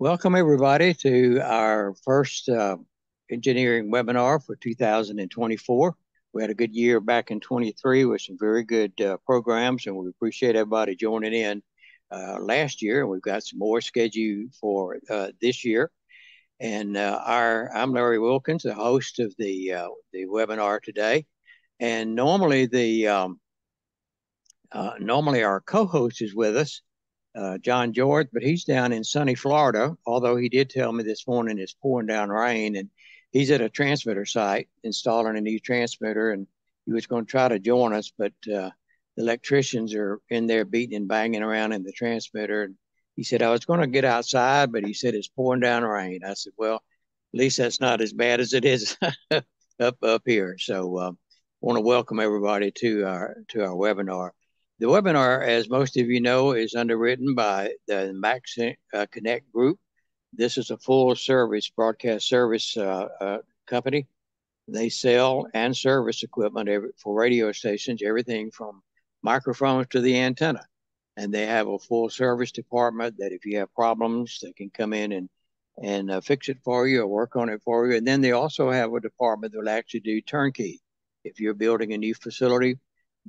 Welcome, everybody, to our first uh, engineering webinar for 2024. We had a good year back in 23 with some very good uh, programs, and we appreciate everybody joining in uh, last year. And we've got some more scheduled for uh, this year. And uh, our, I'm Larry Wilkins, the host of the uh, the webinar today. And normally the um, normally our co-host is with us, uh, John George, but he's down in sunny Florida. Although he did tell me this morning it's pouring down rain, and he's at a transmitter site installing a new transmitter, and he was going to try to join us, but uh, the electricians are in there beating and banging around in the transmitter. And he said I was going to get outside, but he said it's pouring down rain. I said, well, at least that's not as bad as it is up up here. So, uh, want to welcome everybody to our to our webinar. The webinar, as most of you know, is underwritten by the Max uh, Connect Group. This is a full service broadcast service uh, uh, company. They sell and service equipment for radio stations, everything from microphones to the antenna. And they have a full service department that if you have problems, they can come in and and uh, fix it for you or work on it for you. And then they also have a department that will actually do turnkey. If you're building a new facility,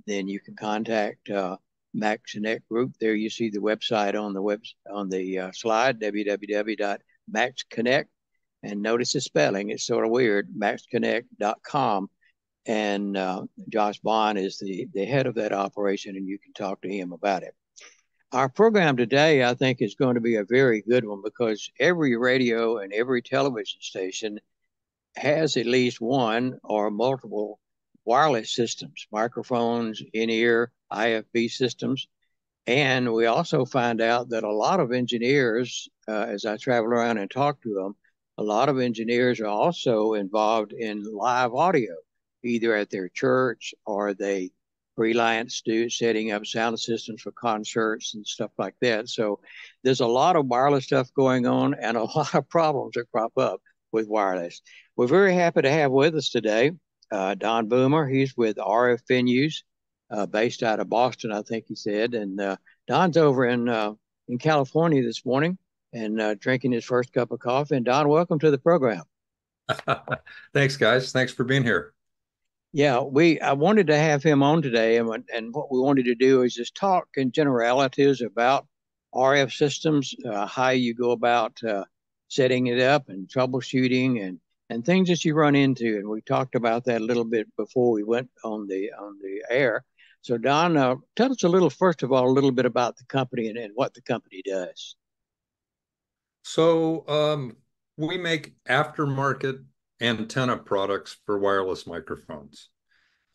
then you can contact uh, Max Connect Group. There you see the website on the web on the uh, slide www.maxconnect. And notice the spelling; it's sort of weird. MaxConnect.com. And uh, Josh Bond is the the head of that operation, and you can talk to him about it. Our program today, I think, is going to be a very good one because every radio and every television station has at least one or multiple wireless systems, microphones, in-ear, IFB systems. And we also find out that a lot of engineers, uh, as I travel around and talk to them, a lot of engineers are also involved in live audio, either at their church or they freelance do setting up sound systems for concerts and stuff like that. So there's a lot of wireless stuff going on and a lot of problems that crop up with wireless. We're very happy to have with us today uh, Don Boomer. He's with RF Venues, uh, based out of Boston, I think he said. And uh, Don's over in uh, in California this morning and uh, drinking his first cup of coffee. And Don, welcome to the program. Thanks, guys. Thanks for being here. Yeah, we I wanted to have him on today, and and what we wanted to do is just talk in generalities about RF systems, uh, how you go about setting it up and troubleshooting and and things that you run into. And we talked about that a little bit before we went on the on the air. So Don, uh, tell us a little first of all a little bit about the company and, and what the company does. So um, we make aftermarket antenna products for wireless microphones.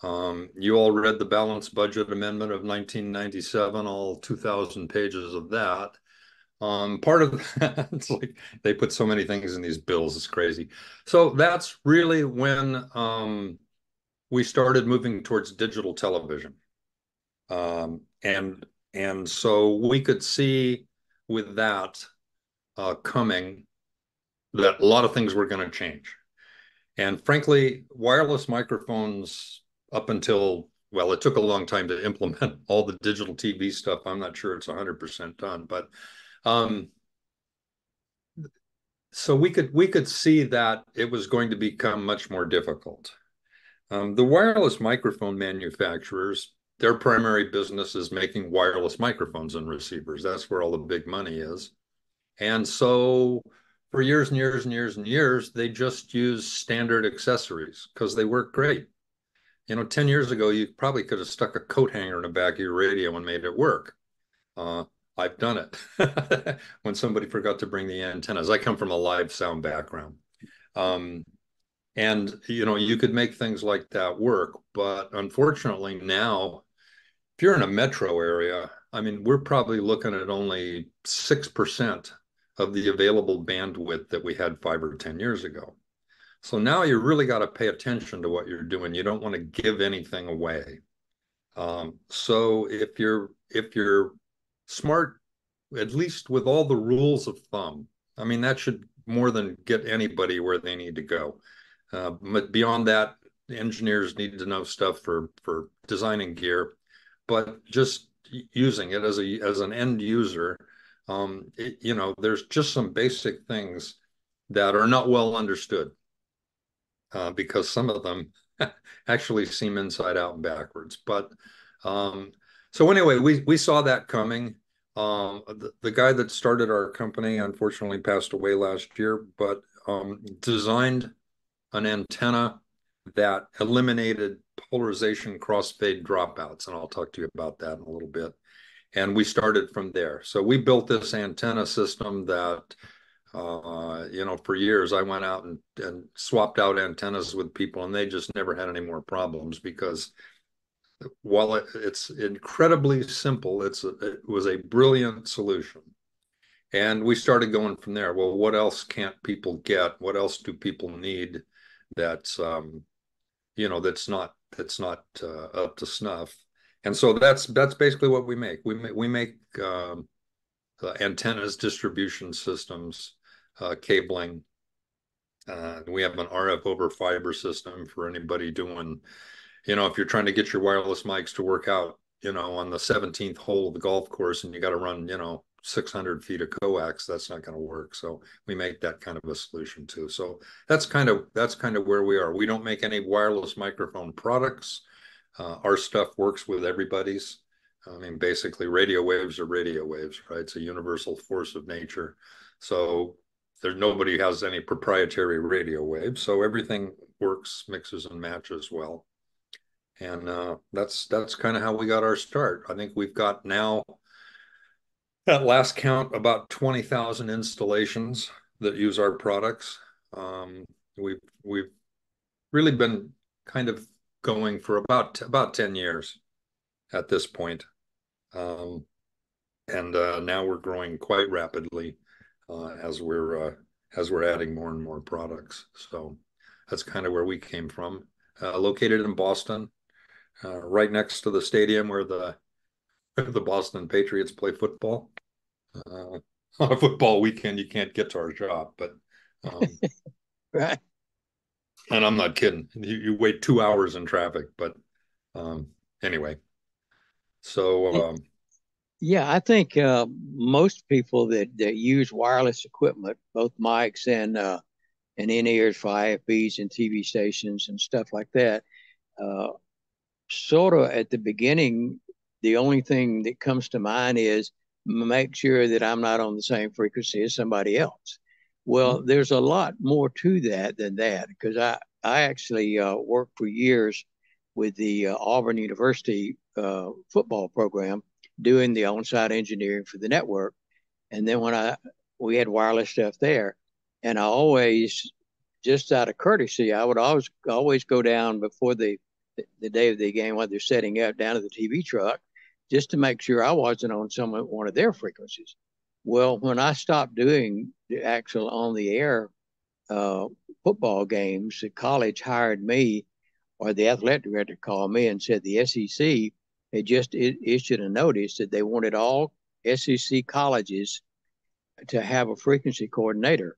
Um, you all read the balanced budget amendment of 1997, all 2,000 pages of that. Um, part of that, it's like they put so many things in these bills, it's crazy. So that's really when um, we started moving towards digital television. Um, and and so we could see with that uh, coming that a lot of things were going to change. And frankly, wireless microphones up until well, it took a long time to implement all the digital TV stuff. I'm not sure it's 100% done, but um, so we could we could see that it was going to become much more difficult. Um, the wireless microphone manufacturers, their primary business is making wireless microphones and receivers. That's where all the big money is. And so for years and years and years and years, they just use standard accessories because they work great. You know, 10 years ago, you probably could have stuck a coat hanger in the back of your radio and made it work. Uh, I've done it when somebody forgot to bring the antennas. I come from a live sound background. Um, and you know, you could make things like that work, but unfortunately now, if you're in a metro area, I mean, we're probably looking at only 6% of the available bandwidth that we had five or 10 years ago. So now you really got to pay attention to what you're doing. You don't want to give anything away. Um, so if you're if you're smart, at least with all the rules of thumb. I mean, that should more than get anybody where they need to go. Uh, but beyond that, engineers need to know stuff for for designing gear, but just using it as a as an end user, Um, it, you know, there's just some basic things that are not well understood uh, because some of them actually seem inside out and backwards. But um, so anyway, we we saw that coming. Um, the, the, guy that started our company unfortunately passed away last year, but um, designed an antenna that eliminated polarization crossfade dropouts, and I'll talk to you about that in a little bit. And we started from there. So we built this antenna system that, uh, you know, for years I went out and, and swapped out antennas with people, and they just never had any more problems because while it, it's incredibly simple, it's a, it was a brilliant solution. And we started going from there. Well, what else can't people get? What else do people need that's um, you know that's not that's not uh, up to snuff? And so that's that's basically what we make. We make we make um, antennas, distribution systems, uh, cabling. Uh, we have an RF over fiber system for anybody doing you know, if you're trying to get your wireless mics to work out, you know, on the 17th hole of the golf course and you got to run, you know, 600 feet of coax, that's not going to work. So we make that kind of a solution too. So that's kind of that's kind of where we are. We don't make any wireless microphone products. Uh, our stuff works with everybody's. I mean, basically, radio waves are radio waves, right? It's a universal force of nature. So there's nobody has any proprietary radio waves. So everything works, mixes, and matches well and uh, that's that's kind of how we got our start. I think we've got now at last count about twenty thousand installations that use our products. Um, we've we've really been kind of going for about about ten years at this point, um, and uh, now we're growing quite rapidly uh, as we're uh, as we're adding more and more products. So that's kind of where we came from. Uh, located in Boston, uh, right next to the stadium where the the Boston Patriots play football. Uh, on a football weekend, you can't get to our shop, but um, right. And I'm not kidding. You, you wait two hours in traffic, but um, anyway. So um, yeah, I think uh, most people that, that use wireless equipment, both mics and uh, and in ears for IFBs and TV stations and stuff like that, uh, sort of at the beginning, the only thing that comes to mind is make sure that I'm not on the same frequency as somebody else. Well, mm-hmm. there's a lot more to that than that because I, I actually uh, worked for years with the uh, Auburn University uh, football program doing the on-site engineering for the network. And then when I we had wireless stuff there, and I always, just out of courtesy, I would always always go down before the the day of the game while they're setting up down to the TV truck just to make sure I wasn't on some one of their frequencies. Well, when I stopped doing the actual on the air uh, football games, the college hired me, or the athletic director called me and said the SEC had just issued a notice that they wanted all SEC colleges to have a frequency coordinator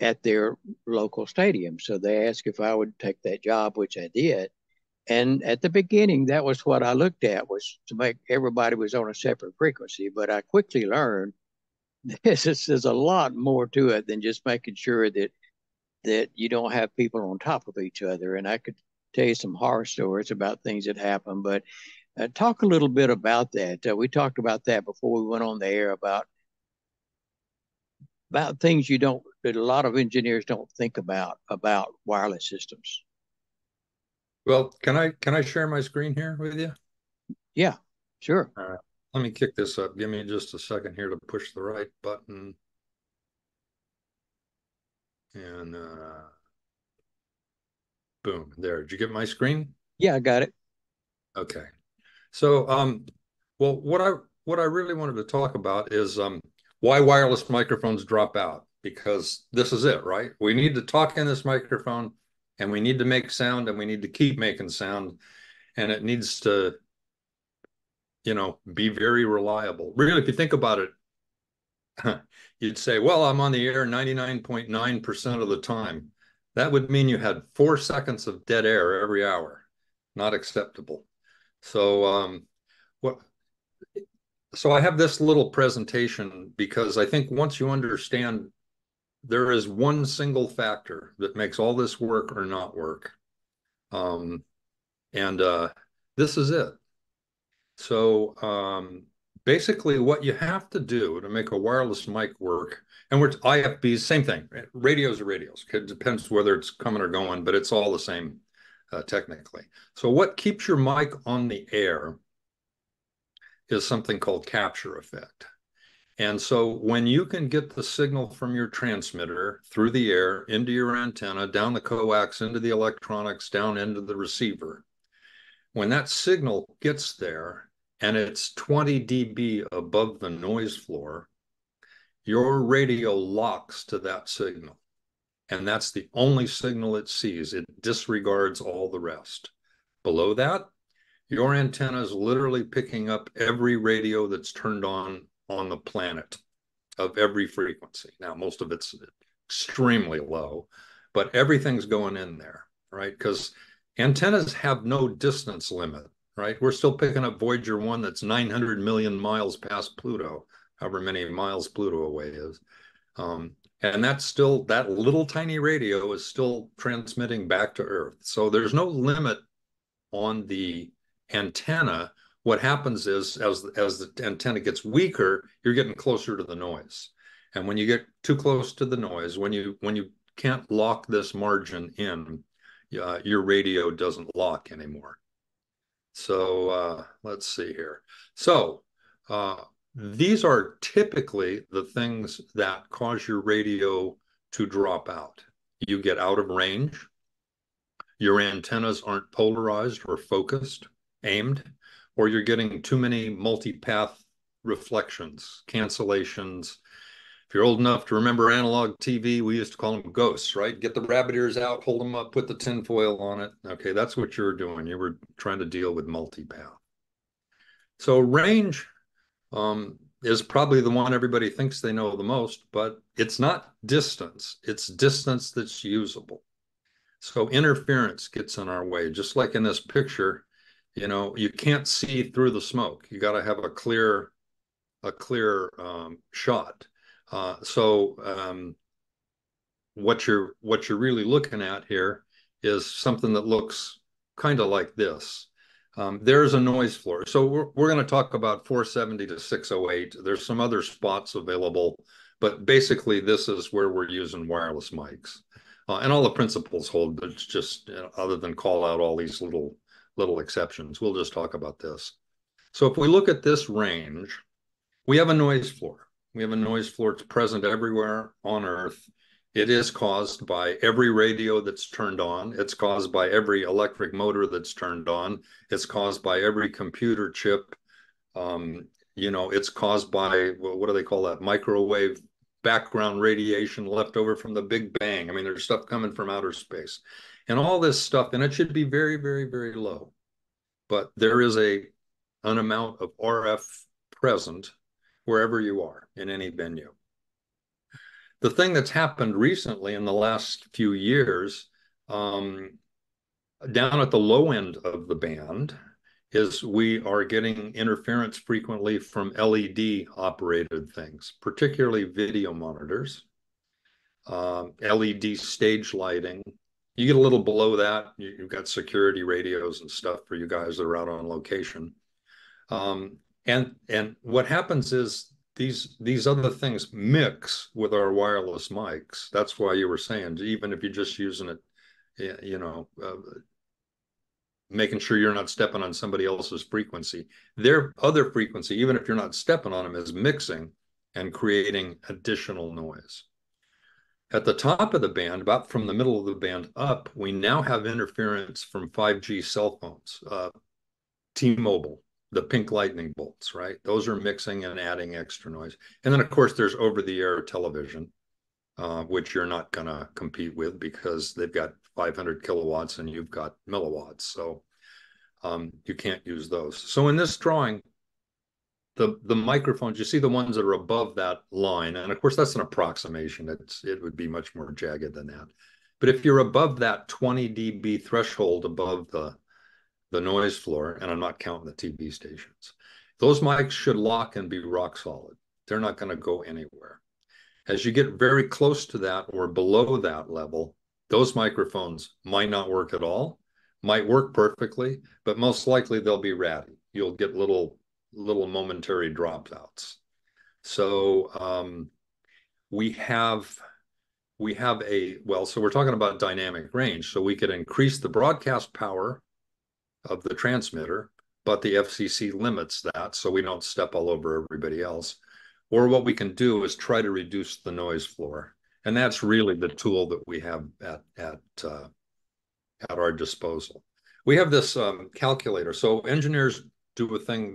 at their local stadium. So they asked if I would take that job, which I did. And at the beginning, that was what I looked at was to make everybody was on a separate frequency. But I quickly learned this is, there's a lot more to it than just making sure that that you don't have people on top of each other. And I could tell you some horror stories about things that happen. But uh, talk a little bit about that. Uh, we talked about that before we went on the air about about things you don't that a lot of engineers don't think about about wireless systems. Well, can I can I share my screen here with you? Yeah, sure. All right. Let me kick this up. Give me just a second here to push the right button. And uh boom, there. Did you get my screen? Yeah, I got it. Okay. So um well what I what I really wanted to talk about is um why wireless microphones drop out because this is it, right? We need to talk in this microphone and we need to make sound and we need to keep making sound and it needs to you know be very reliable. Really if you think about it you'd say well i'm on the air 99.9% of the time. That would mean you had four seconds of dead air every hour. Not acceptable. So um, what so I have this little presentation because I think once you understand there is one single factor that makes all this work or not work. Um, and uh, this is it. So um, basically what you have to do to make a wireless mic work, and we're IFBs, same thing, radios are radios. It depends whether it's coming or going, but it's all the same uh, technically. So what keeps your mic on the air is something called capture effect. And so when you can get the signal from your transmitter through the air into your antenna, down the coax, into the electronics, down into the receiver, when that signal gets there and it's 20 dB above the noise floor, your radio locks to that signal. And that's the only signal it sees. It disregards all the rest. Below that, your antenna is literally picking up every radio that's turned on on the planet of every frequency. Now, most of it's extremely low, but everything's going in there, right? Because antennas have no distance limit, right? We're still picking up Voyager 1 that's 900 million miles past Pluto, however many miles Pluto away is. Um, and that's still, that little tiny radio is still transmitting back to Earth. So there's no limit on the antenna, what happens is as, as the antenna gets weaker, you're getting closer to the noise. And when you get too close to the noise, when you when you can't lock this margin in, uh, your radio doesn't lock anymore. So uh, let's see here. So uh, these are typically the things that cause your radio to drop out. You get out of range. Your antennas aren't polarized or focused aimed, or you're getting too many multi-path reflections, cancellations. If you're old enough to remember analog TV, we used to call them ghosts, right? Get the rabbit ears out, hold them up, put the tinfoil on it. Okay, that's what you were doing. You were trying to deal with multi-path. So range um, is probably the one everybody thinks they know the most, but it's not distance. It's distance that's usable. So interference gets in our way, just like in this picture you know you can't see through the smoke. You got to have a clear a clear um, shot. Uh, so um, what you're what you're really looking at here is something that looks kind of like this. Um, there's a noise floor. So we're, we're going to talk about 470 to 608 there's some other spots available but basically this is where we're using wireless mics. Uh, and all the principles hold but it's just you know, other than call out all these little little exceptions. We'll just talk about this. So if we look at this range, we have a noise floor. We have a noise floor. It's present everywhere on Earth. It is caused by every radio that's turned on. It's caused by every electric motor that's turned on. It's caused by every computer chip. Um, you know, it's caused by what do they call that? Microwave background radiation left over from the Big Bang. I mean, there's stuff coming from outer space and all this stuff, and it should be very, very, very low. But there is a an amount of RF present wherever you are in any venue. The thing that's happened recently in the last few years, um, down at the low end of the band, is we are getting interference frequently from LED operated things, particularly video monitors, um, LED stage lighting, you get a little below that, you, have got security radios and stuff for you guys that are out on location. Um, and and what happens is these these other things mix with our wireless mics. That's why you were saying even if you're just using it, you know, uh, making sure you're not stepping on somebody else's frequency. Their other frequency, even if you're not stepping on them, is mixing and creating additional noise. At the top of the band, about from the middle of the band up, we now have interference from 5G cell phones, uh, T-Mobile, the pink lightning bolts, right? Those are mixing and adding extra noise. And then, of course, there's over-the-air television, uh, which you're not going to compete with because they've got 500 kilowatts and you've got milliwatts. So um, you can't use those. So in this drawing, the the microphones you see the ones that are above that line and of course that's an approximation it's it would be much more jagged than that but if you're above that 20 dB threshold above the the noise floor and I'm not counting the TV stations those mics should lock and be rock solid. They're not going to go anywhere. As you get very close to that or below that level, those microphones might not work at all, might work perfectly, but most likely they'll be ratty. You'll get little little momentary dropouts. So um, we have we have a well, so we're talking about dynamic range. So we could increase the broadcast power of the transmitter, but the FCC limits that so we don't step all over everybody else. Or what we can do is try to reduce the noise floor. And that's really the tool that we have at, at, uh, at our disposal. We have this um, calculator. So engineers do a thing,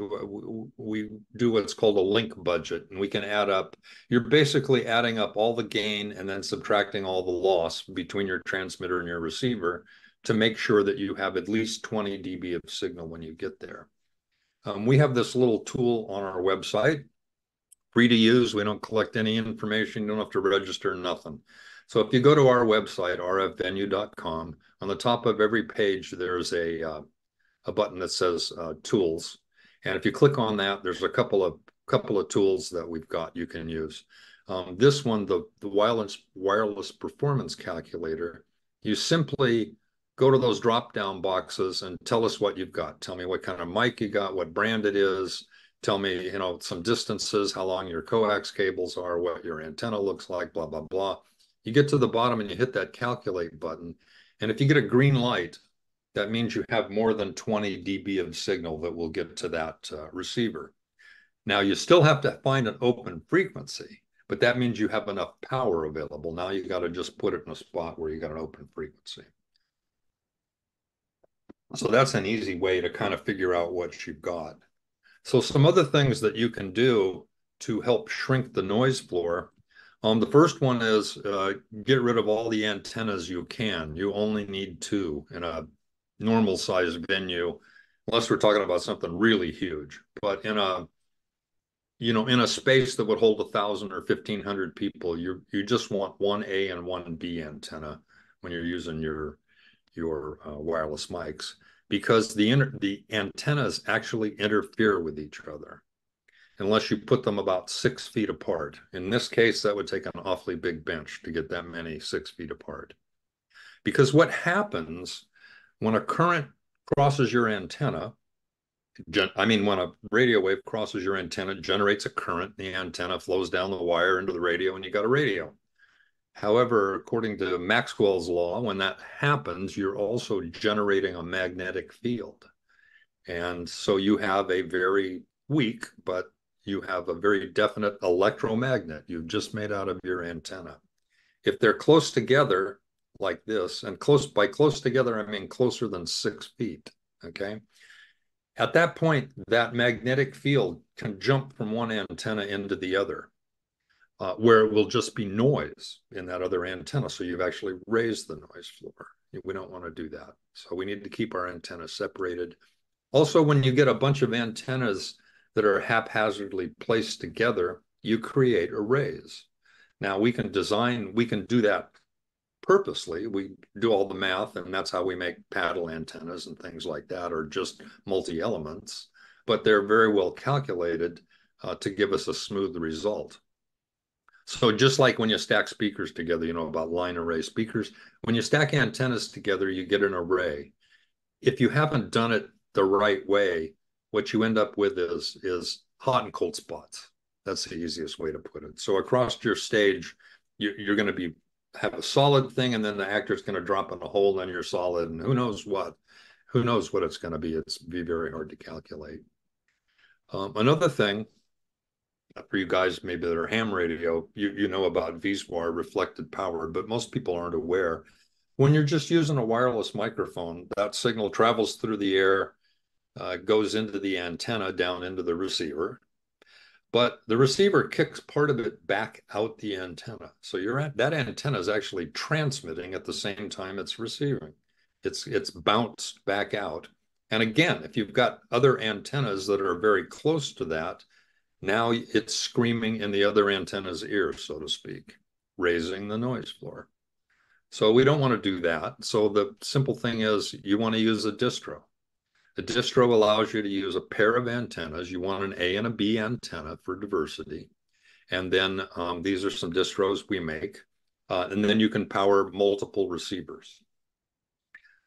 we do what's called a link budget, and we can add up, you're basically adding up all the gain and then subtracting all the loss between your transmitter and your receiver to make sure that you have at least 20 dB of signal when you get there. Um, we have this little tool on our website, free to use. We don't collect any information. You don't have to register, nothing. So if you go to our website, rfvenue.com, on the top of every page, there's a, uh, a button that says uh, tools. And if you click on that, there's a couple of couple of tools that we've got you can use. Um, this one, the, the wireless, wireless performance calculator, you simply go to those drop down boxes and tell us what you've got. Tell me what kind of mic you got, what brand it is. Tell me, you know, some distances, how long your coax cables are, what your antenna looks like, blah, blah, blah. You get to the bottom and you hit that calculate button. And if you get a green light, that means you have more than 20 dB of signal that will get to that uh, receiver. Now, you still have to find an open frequency, but that means you have enough power available. Now you got to just put it in a spot where you got an open frequency. So that's an easy way to kind of figure out what you've got. So some other things that you can do to help shrink the noise floor. Um, the first one is uh, get rid of all the antennas you can. You only need two in a normal size venue, unless we're talking about something really huge. But in a you know, in a space that would hold a thousand or fifteen hundred people, you you just want one A and one B antenna when you're using your your uh, wireless mics because the inter- the antennas actually interfere with each other unless you put them about six feet apart. In this case, that would take an awfully big bench to get that many six feet apart. Because what happens when a current crosses your antenna, I mean, when a radio wave crosses your antenna, generates a current, the antenna flows down the wire into the radio, and you got a radio. However, according to Maxwell's law, when that happens, you're also generating a magnetic field. And so you have a very weak, but you have a very definite electromagnet you've just made out of your antenna. If they're close together like this, and close by close together, I mean closer than six feet, okay? At that point, that magnetic field can jump from one antenna into the other uh, where it will just be noise in that other antenna. So you've actually raised the noise floor. We don't want to do that. So we need to keep our antennas separated. Also, when you get a bunch of antennas that are haphazardly placed together, you create arrays. Now we can design, we can do that purposely. We do all the math, and that's how we make paddle antennas and things like that, or just multi elements. But they're very well calculated uh, to give us a smooth result. So just like when you stack speakers together, you know about line array speakers, when you stack antennas together, you get an array. If you haven't done it the right way, what you end up with is is hot and cold spots. That's the easiest way to put it. So across your stage, you, you're going to be have a solid thing, and then the actor's going to drop in a hole, and you're solid, and who knows what, who knows what it's going to be. It's be very hard to calculate. Um, another thing for you guys maybe that are ham radio, you, you know about VSWR, reflected power, but most people aren't aware. When you're just using a wireless microphone, that signal travels through the air, uh, goes into the antenna down into the receiver, but the receiver kicks part of it back out the antenna. So you're at, that antenna is actually transmitting at the same time it's receiving. It's it's bounced back out. And again, if you've got other antennas that are very close to that, now it's screaming in the other antenna's ear, so to speak, raising the noise floor. So we don't want to do that. So the simple thing is you want to use a distro. A distro allows you to use a pair of antennas. You want an A and a B antenna for diversity. And then um, these are some distros we make. Uh, and then you can power multiple receivers.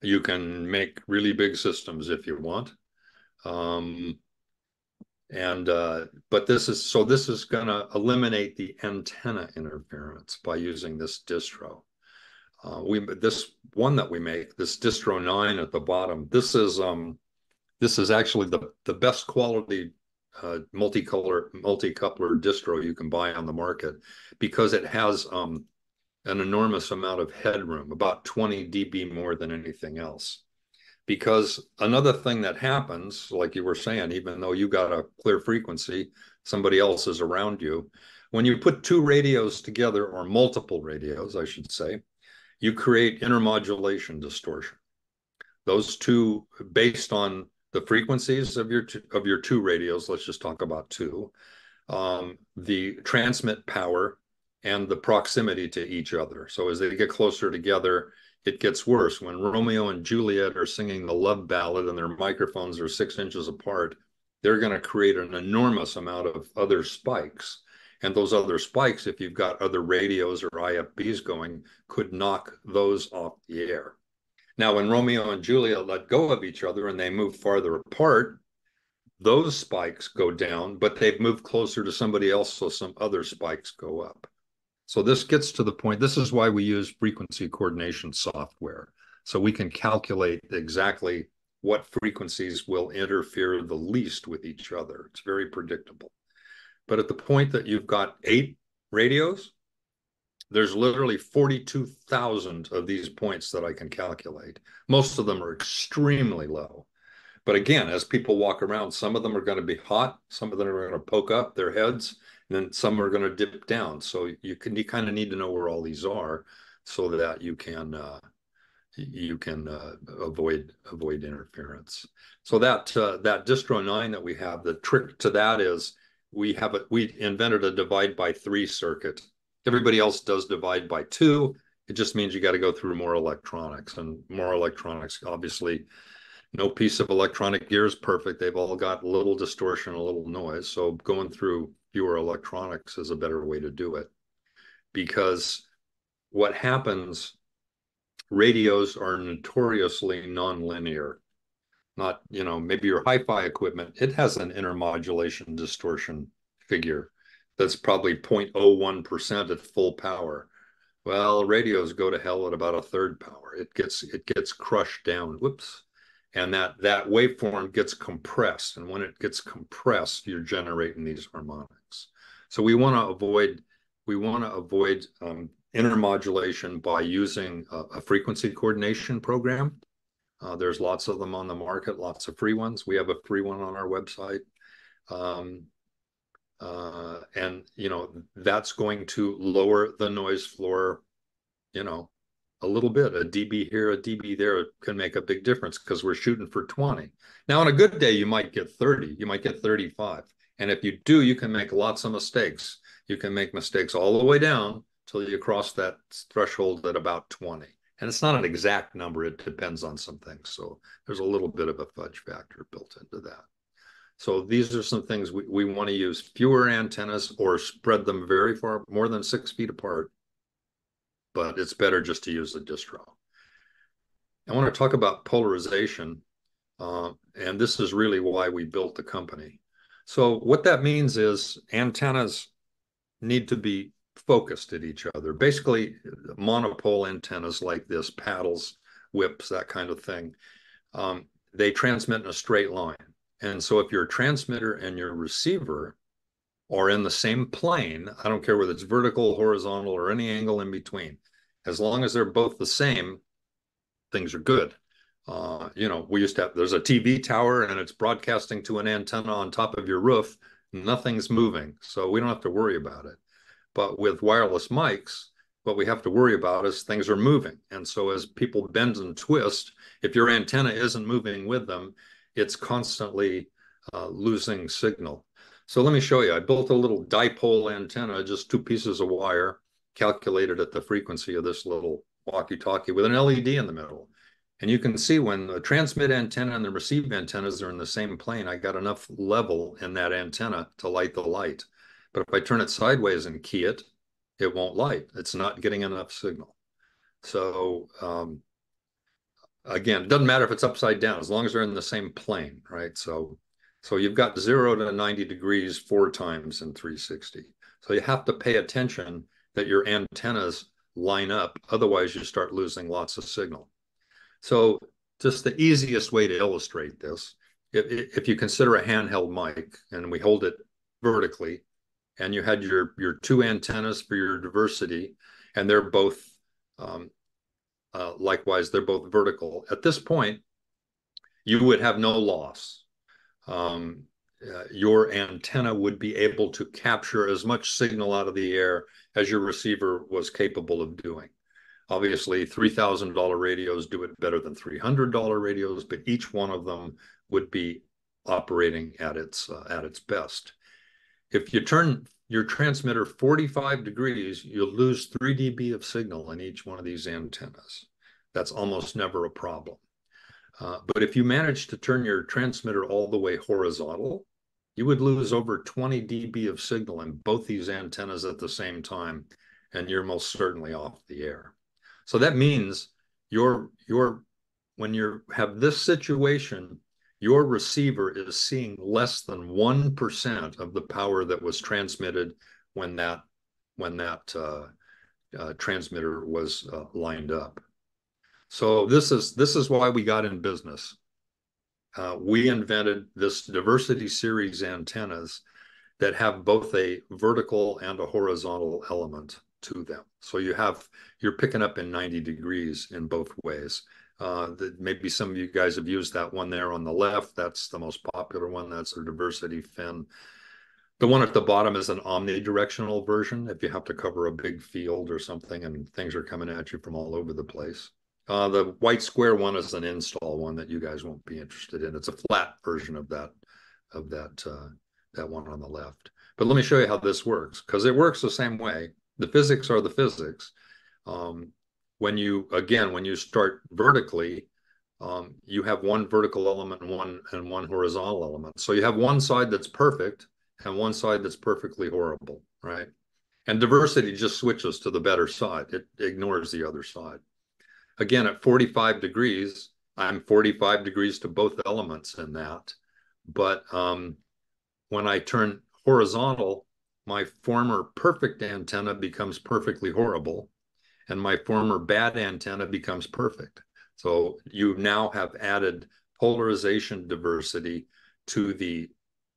You can make really big systems if you want. Um, and uh, but this is so this is going to eliminate the antenna interference by using this distro. Uh, we this one that we make this distro nine at the bottom. This is um this is actually the the best quality uh, multicolor multi-coupler distro you can buy on the market because it has um an enormous amount of headroom, about 20 dB more than anything else. Because another thing that happens, like you were saying, even though you got a clear frequency, somebody else is around you. When you put two radios together, or multiple radios, I should say, you create intermodulation distortion. Those two, based on the frequencies of your two, of your two radios, let's just talk about two, um, the transmit power and the proximity to each other. So as they get closer together, it gets worse. When Romeo and Juliet are singing the love ballad and their microphones are six inches apart, they're going to create an enormous amount of other spikes. And those other spikes, if you've got other radios or IFBs going, could knock those off the air. Now, when Romeo and Juliet let go of each other and they move farther apart, those spikes go down, but they've moved closer to somebody else, so some other spikes go up. So this gets to the point. This is why we use frequency coordination software. So we can calculate exactly what frequencies will interfere the least with each other. It's very predictable. But at the point that you've got eight radios, there's literally 42,000 of these points that I can calculate. Most of them are extremely low. But again, as people walk around, some of them are going to be hot, some of them are going to poke up their heads, and then some are going to dip down. So you can you kind of need to know where all these are so that you can uh, you can uh, avoid avoid interference. So that uh, that distro nine that we have, the trick to that is we have a we invented a divide by three circuit. Everybody else does divide by two. It just means you got to go through more electronics and more electronics. Obviously, no piece of electronic gear is perfect. They've all got a little distortion, a little noise. So going through fewer electronics is a better way to do it. Because what happens, radios are notoriously nonlinear. Not, you know, maybe your hi-fi equipment, it has an intermodulation distortion figure that's probably 0.01% at full power. Well, radios go to hell at about a third power. It gets it gets crushed down. Whoops and that that waveform gets compressed and when it gets compressed you're generating these harmonics so we want to avoid we want to avoid um, intermodulation by using a, a frequency coordination program uh, there's lots of them on the market lots of free ones we have a free one on our website um, uh, and you know that's going to lower the noise floor you know a little bit, a dB here, a dB there can make a big difference because we're shooting for 20. Now, on a good day, you might get 30, you might get 35. And if you do, you can make lots of mistakes. You can make mistakes all the way down till you cross that threshold at about 20. And it's not an exact number, it depends on some things. So there's a little bit of a fudge factor built into that. So these are some things we, we want to use fewer antennas or spread them very far, more than six feet apart but it's better just to use the distro. I want to talk about polarization, uh, and this is really why we built the company. So what that means is antennas need to be focused at each other. Basically, monopole antennas like this, paddles, whips, that kind of thing, um, they transmit in a straight line. And so if your transmitter and your receiver are in the same plane, I don't care whether it's vertical, horizontal, or any angle in between, as long as they're both the same, things are good. Uh, you know, we used to have there's a TV tower and it's broadcasting to an antenna on top of your roof. Nothing's moving, so we don't have to worry about it. But with wireless mics, what we have to worry about is things are moving. And so as people bend and twist, if your antenna isn't moving with them, it's constantly uh, losing signal. So let me show you. I built a little dipole antenna, just two pieces of wire calculated at the frequency of this little walkie-talkie with an LED in the middle. And you can see when the transmit antenna and the receive antennas are in the same plane, I got enough level in that antenna to light the light. But if I turn it sideways and key it, it won't light. It's not getting enough signal. So um, again, it doesn't matter if it's upside down, as long as they're in the same plane, right? So, so you've got zero to 90 degrees four times in 360. So you have to pay attention that your antennas line up. Otherwise, you start losing lots of signal. So just the easiest way to illustrate this, if, if you consider a handheld mic and we hold it vertically, and you had your, your two antennas for your diversity, and they're both um, uh, likewise, they're both vertical. At this point, you would have no loss. Um, uh, your antenna would be able to capture as much signal out of the air as your receiver was capable of doing. Obviously, $3,000 radios do it better than $300 radios, but each one of them would be operating at its uh, at its best. If you turn your transmitter 45 degrees, you'll lose 3 dB of signal in each one of these antennas. That's almost never a problem. Uh, but if you manage to turn your transmitter all the way horizontal, you would lose over 20 dB of signal in both these antennas at the same time, and you're most certainly off the air. So that means your your when you have this situation, your receiver is seeing less than 1% of the power that was transmitted when that when that uh, uh, transmitter was uh, lined up. So this is this is why we got in business. Uh, we invented this diversity series antennas that have both a vertical and a horizontal element to them. So you have you're picking up in 90 degrees in both ways. Uh, that maybe some of you guys have used that one there on the left. That's the most popular one. That's a diversity fin. The one at the bottom is an omnidirectional version. If you have to cover a big field or something and things are coming at you from all over the place. Uh, the white square one is an install one that you guys won't be interested in. It's a flat version of that of that uh, that one on the left. But let me show you how this works because it works the same way. The physics are the physics. Um, when you again when you start vertically um, you have one vertical element and one and one horizontal element. So you have one side that's perfect and one side that's perfectly horrible right? And diversity just switches to the better side. It ignores the other side. Again at 45 degrees i'm 45 degrees to both elements in that. But um, when i turn horizontal my former perfect antenna becomes perfectly horrible and my former bad antenna becomes perfect. So you now have added polarization diversity to the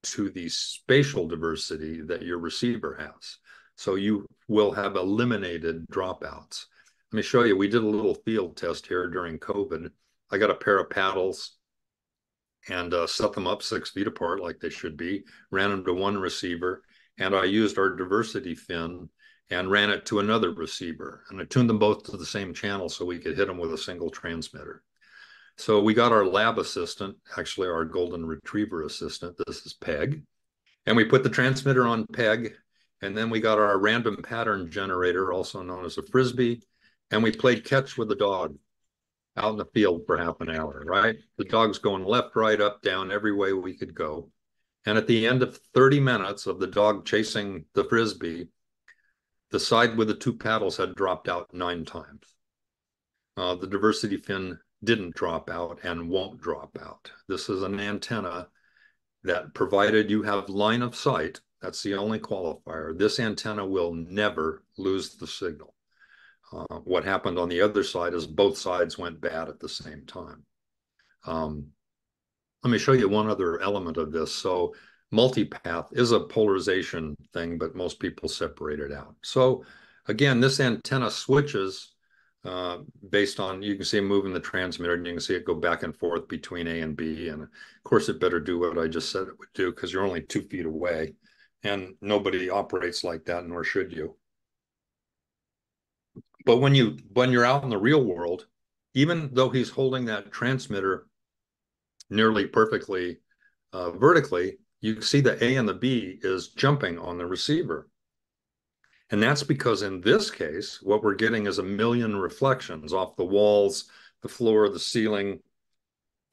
to the spatial diversity that your receiver has. So you will have eliminated dropouts. Let me show you. We did a little field test here during COVID. I got a pair of paddles and uh, set them up six feet apart like they should be, ran them to one receiver, and I used our diversity fin and ran it to another receiver. And I tuned them both to the same channel so we could hit them with a single transmitter. So we got our lab assistant, actually our golden retriever assistant. This is Peg. And we put the transmitter on Peg. And then we got our random pattern generator, also known as a Frisbee. And we played catch with the dog out in the field for half an hour, right? The dog's going left, right, up, down, every way we could go. And at the end of 30 minutes of the dog chasing the Frisbee, the side with the two paddles had dropped out nine times. Uh, the diversity fin didn't drop out and won't drop out. This is an antenna that provided you have line of sight, that's the only qualifier, this antenna will never lose the signal. Uh, what happened on the other side is both sides went bad at the same time. Um, let me show you one other element of this. So multipath is a polarization thing, but most people separate it out. So again, this antenna switches uh, based on, you can see moving the transmitter and you can see it go back and forth between A and B. And of course it better do what I just said it would do because you're only two feet away and nobody operates like that, nor should you. But when you when you're out in the real world, even though he's holding that transmitter nearly perfectly uh, vertically, you see the A and the B is jumping on the receiver. And that's because in this case, what we're getting is a million reflections off the walls, the floor, the ceiling,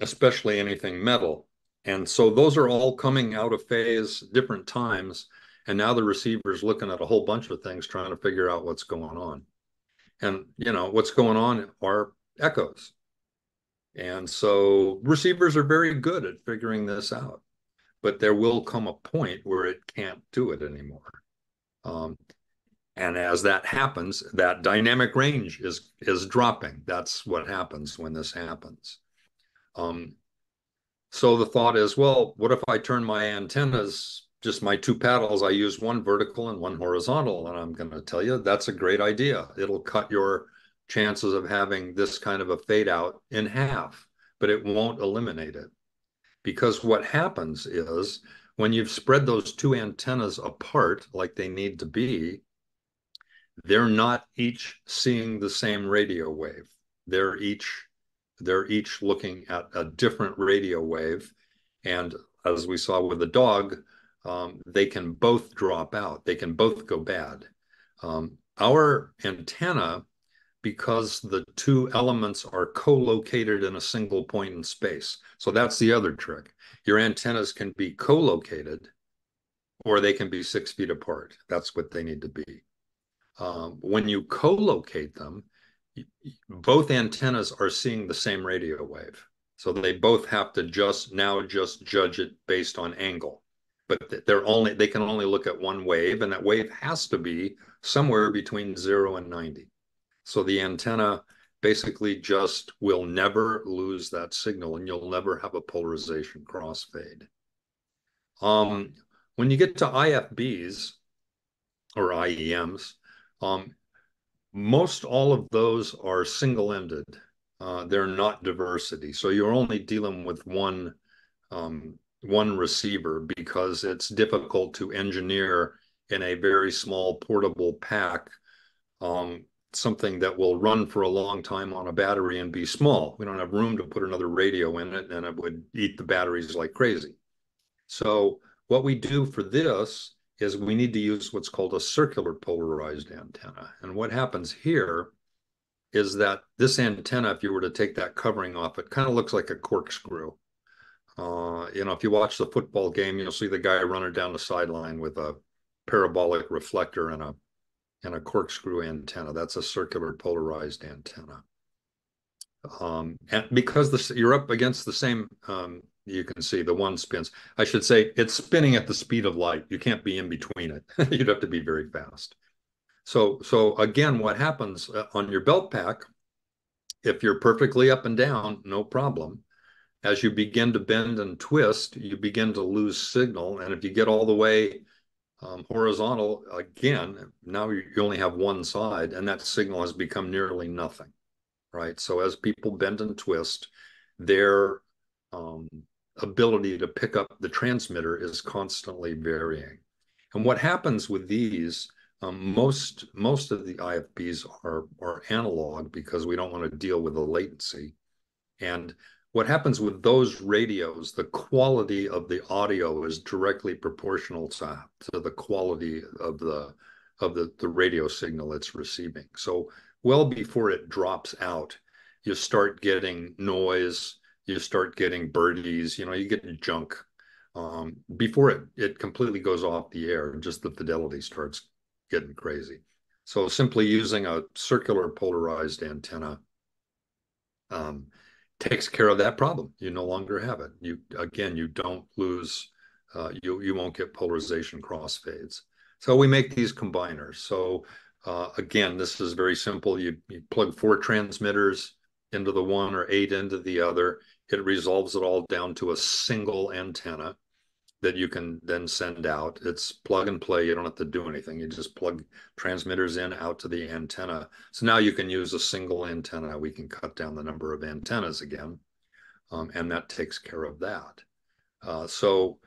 especially anything metal. And so those are all coming out of phase different times. And now the receiver's looking at a whole bunch of things trying to figure out what's going on. And, you know, what's going on are echoes. And so receivers are very good at figuring this out, but there will come a point where it can't do it anymore. Um, and as that happens, that dynamic range is is dropping. That's what happens when this happens. Um, so the thought is, well, what if I turn my antennas, just my two paddles, I use one vertical and one horizontal? And I'm going to tell you that's a great idea. It'll cut your chances of having this kind of a fade out in half, but it won't eliminate it. Because what happens is when you've spread those two antennas apart like they need to be, they're not each seeing the same radio wave. They're each they're each looking at a different radio wave, and as we saw with the dog, um, they can both drop out. They can both go bad. Um, our antenna, because the two elements are co-located in a single point in space. So that's the other trick. Your antennas can be co-located, or they can be six feet apart. That's what they need to be. Um, when you co-locate them, both antennas are seeing the same radio wave. So they both have to just now just judge it based on angle. But they're only they can only look at one wave, and that wave has to be somewhere between zero and 90. So the antenna basically just will never lose that signal, and you'll never have a polarization crossfade. Um, when you get to IFBs or IEMs, um, most all of those are single-ended. Uh, they're not diversity. So you're only dealing with one um, one receiver because it's difficult to engineer in a very small portable pack um, something that will run for a long time on a battery and be small. We don't have room to put another radio in it and it would eat the batteries like crazy. So what we do for this is we need to use what's called a circular polarized antenna. And what happens here is that this antenna, if you were to take that covering off, it kind of looks like a corkscrew. Uh, you know, if you watch the football game, you'll see the guy running down the sideline with a parabolic reflector and a and a corkscrew antenna. That's a circular polarized antenna. Um, and because this, you're up against the same um, you can see the one spins. I should say it's spinning at the speed of light. You can't be in between it. You'd have to be very fast. So, so again, what happens uh, on your belt pack, if you're perfectly up and down, no problem. As you begin to bend and twist, you begin to lose signal. And if you get all the way um, horizontal, again, now you only have one side and that signal has become nearly nothing, right? So as people bend and twist, their um, ability to pick up the transmitter is constantly varying. And what happens with these, um, most most of the IFBs are are analog because we don't want to deal with the latency. And what happens with those radios, the quality of the audio is directly proportional to, to the quality of the of the, the radio signal it's receiving. So well before it drops out, you start getting noise, you start getting birdies, you know, you get junk um, before it it completely goes off the air. Just the fidelity starts getting crazy. So simply using a circular polarized antenna um, takes care of that problem. You no longer have it. You again, you don't lose. Uh, you you won't get polarization crossfades. So we make these combiners. So uh, again, this is very simple. You, you plug four transmitters into the one or eight into the other. It resolves it all down to a single antenna that you can then send out. It's plug and play. You don't have to do anything. You just plug transmitters in out to the antenna. So now you can use a single antenna. We can cut down the number of antennas again, um, and that takes care of that. Uh, so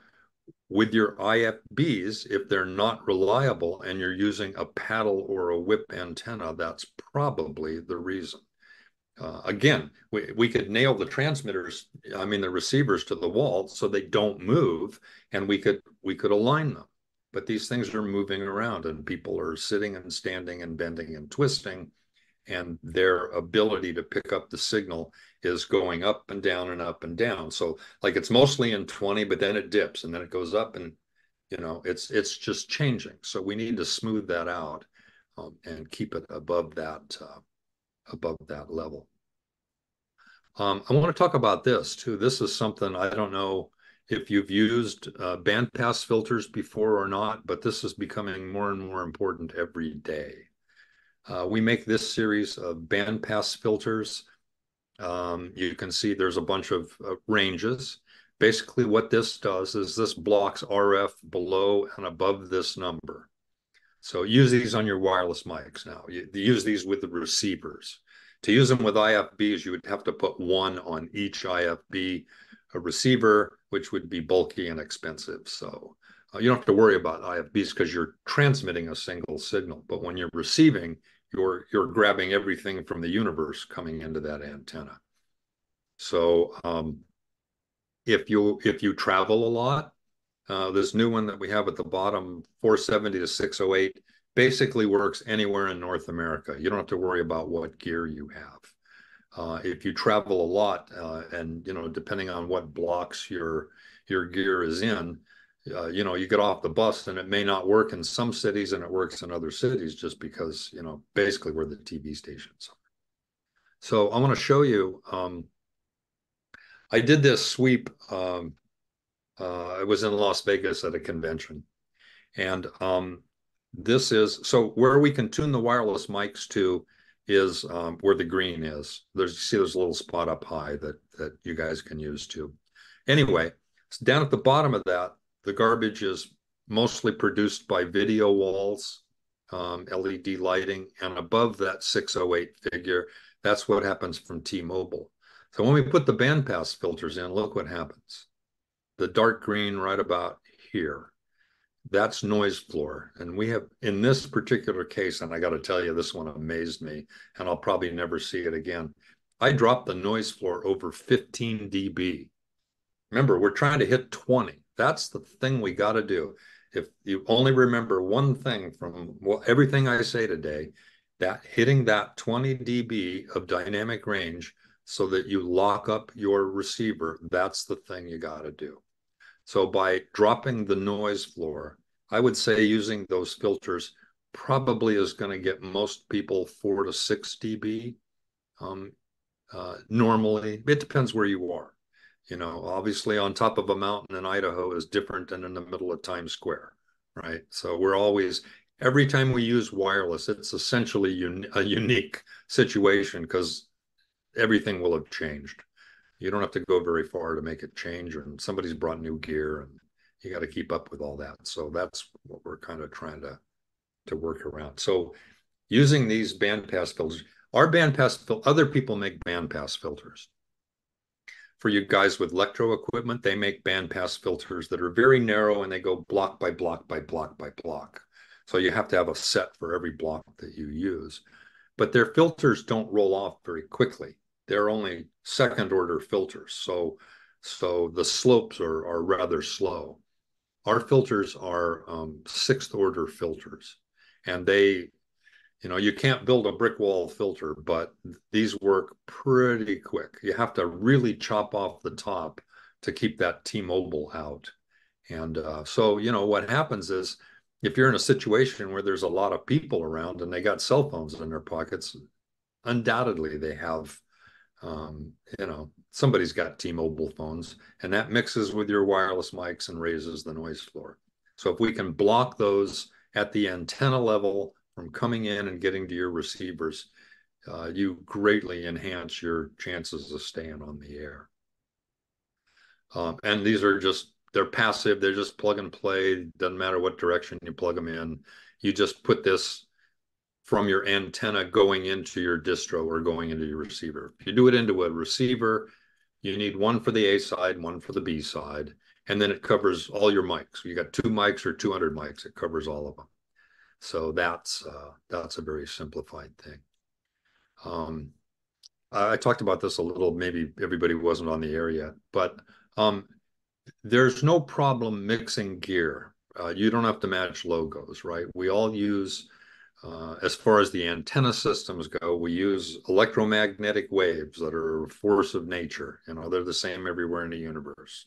with your IFBs, if they're not reliable and you're using a paddle or a whip antenna, that's probably the reason uh, again, we, we could nail the transmitters, I mean the receivers to the wall so they don't move, and we could we could align them. But these things are moving around, and people are sitting and standing and bending and twisting, and their ability to pick up the signal is going up and down and up and down. So like it's mostly in 20, but then it dips and then it goes up and you know it's it's just changing. So we need to smooth that out um, and keep it above that uh, above that level. Um, I want to talk about this too. This is something I don't know if you've used uh, bandpass filters before or not, but this is becoming more and more important every day. Uh, we make this series of bandpass filters. Um, you can see there's a bunch of uh, ranges. Basically, what this does is this blocks RF below and above this number. So use these on your wireless mics now. You, use these with the receivers. To use them with IFBs, you would have to put one on each IFB, receiver, which would be bulky and expensive. So uh, you don't have to worry about IFBs because you're transmitting a single signal. But when you're receiving, you're you're grabbing everything from the universe coming into that antenna. So um, if you if you travel a lot, uh, this new one that we have at the bottom, 470 to 608, basically works anywhere in North America. You don't have to worry about what gear you have. Uh, if you travel a lot, uh, and you know, depending on what blocks your your gear is in, uh, you know, you get off the bus and it may not work in some cities and it works in other cities just because you know, basically where the TV stations are. So I want to show you. Um, I did this sweep. Um, uh, I was in Las Vegas at a convention, and um, this is so where we can tune the wireless mics to is um, where the green is. There's see there's a little spot up high that that you guys can use too. Anyway, down at the bottom of that, the garbage is mostly produced by video walls, um, LED lighting, and above that 608 figure, that's what happens from T-Mobile. So when we put the bandpass filters in, look what happens. The dark green right about here that's noise floor. And we have, in this particular case, and I got to tell you, this one amazed me, and I'll probably never see it again. I dropped the noise floor over 15 dB. Remember, we're trying to hit 20. That's the thing we got to do. If you only remember one thing from well, everything I say today, that hitting that 20 dB of dynamic range so that you lock up your receiver, that's the thing you got to do. So by dropping the noise floor, I would say using those filters probably is going to get most people four to six dB. Um, uh, normally, it depends where you are. You know, obviously on top of a mountain in Idaho is different than in the middle of Times Square, right? So we're always every time we use wireless, it's essentially un a unique situation because everything will have changed you don't have to go very far to make it change and somebody's brought new gear and you got to keep up with all that. So that's what we're kind of trying to to work around. So using these bandpass filters our bandpass fil- other people make bandpass filters. For you guys with Lectro equipment they make bandpass filters that are very narrow and they go block by block by block by block. So you have to have a set for every block that you use. But their filters don't roll off very quickly they're only second order filters. So, so the slopes are, are rather slow. Our filters are um, sixth order filters and they, you know, you can't build a brick wall filter, but these work pretty quick. You have to really chop off the top to keep that T-Mobile out. And uh, so, you know, what happens is if you're in a situation where there's a lot of people around and they got cell phones in their pockets, undoubtedly they have um, you know, somebody's got T-Mobile phones, and that mixes with your wireless mics and raises the noise floor. So if we can block those at the antenna level from coming in and getting to your receivers, uh, you greatly enhance your chances of staying on the air. Um, and these are just, they're passive, they're just plug and play. Doesn't matter what direction you plug them in. You just put this from your antenna going into your distro or going into your receiver. If you do it into a receiver, you need one for the A side, one for the B side, and then it covers all your mics. You got two mics or 200 mics, it covers all of them. So that's uh, that's a very simplified thing. Um, I talked about this a little. Maybe everybody wasn't on the air yet, but um, there's no problem mixing gear. Uh, you don't have to match logos, right? We all use Uh, as far as the antenna systems go, we use electromagnetic waves that are a force of nature. You know, they're the same everywhere in the universe.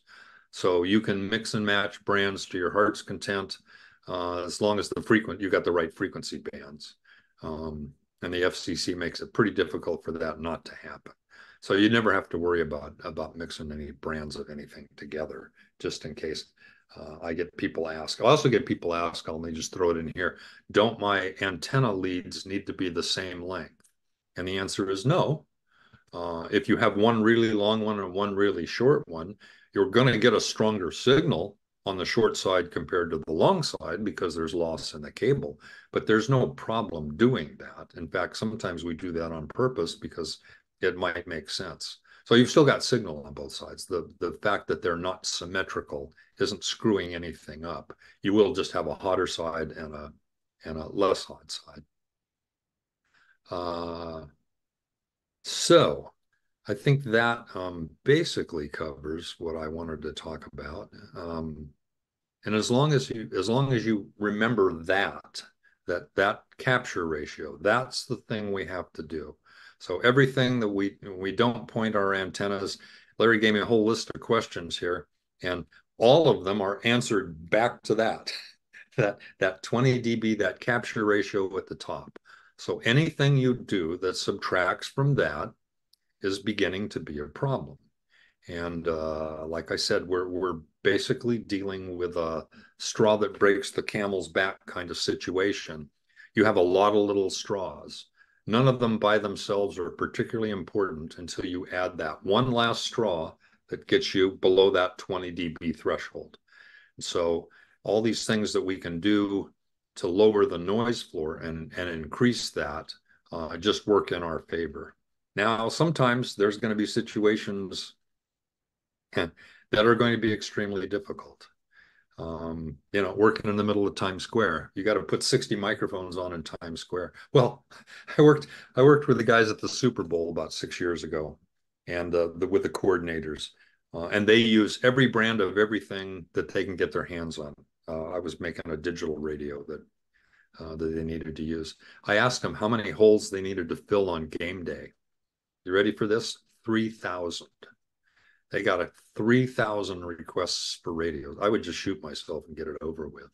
So you can mix and match brands to your heart's content uh, as long as the frequent you got the right frequency bands. Um, and the FCC makes it pretty difficult for that not to happen. So you never have to worry about about mixing any brands of anything together, just in case. Uh, I get people ask. I also get people ask. I'll just throw it in here. Don't my antenna leads need to be the same length? And the answer is no. Uh, if you have one really long one and one really short one, you're going to get a stronger signal on the short side compared to the long side because there's loss in the cable. But there's no problem doing that. In fact, sometimes we do that on purpose because it might make sense. So you've still got signal on both sides. The the fact that they're not symmetrical isn't screwing anything up. You will just have a hotter side and a and a less hot side. Uh, so I think that um, basically covers what I wanted to talk about. Um, and as long as you as long as you remember that that that capture ratio, that's the thing we have to do. So everything that we we don't point our antennas. Larry gave me a whole list of questions here, and all of them are answered back to that that that 20 dB that capture ratio at the top. So anything you do that subtracts from that is beginning to be a problem. And uh, like I said, we're we're basically dealing with a straw that breaks the camel's back kind of situation. You have a lot of little straws. None of them by themselves are particularly important until you add that one last straw that gets you below that 20 dB threshold. So all these things that we can do to lower the noise floor and, and increase that uh, just work in our favor. Now, sometimes there's going to be situations that are going to be extremely difficult. Um, you know, working in the middle of Times Square, you got to put 60 microphones on in Times Square. Well, I worked I worked with the guys at the Super Bowl about six years ago, and uh, the, with the coordinators, uh, and they use every brand of everything that they can get their hands on. Uh, I was making a digital radio that uh, that they needed to use. I asked them how many holes they needed to fill on game day, you ready for this? 3,000. They got a 3,000 requests for radios. I would just shoot myself and get it over with.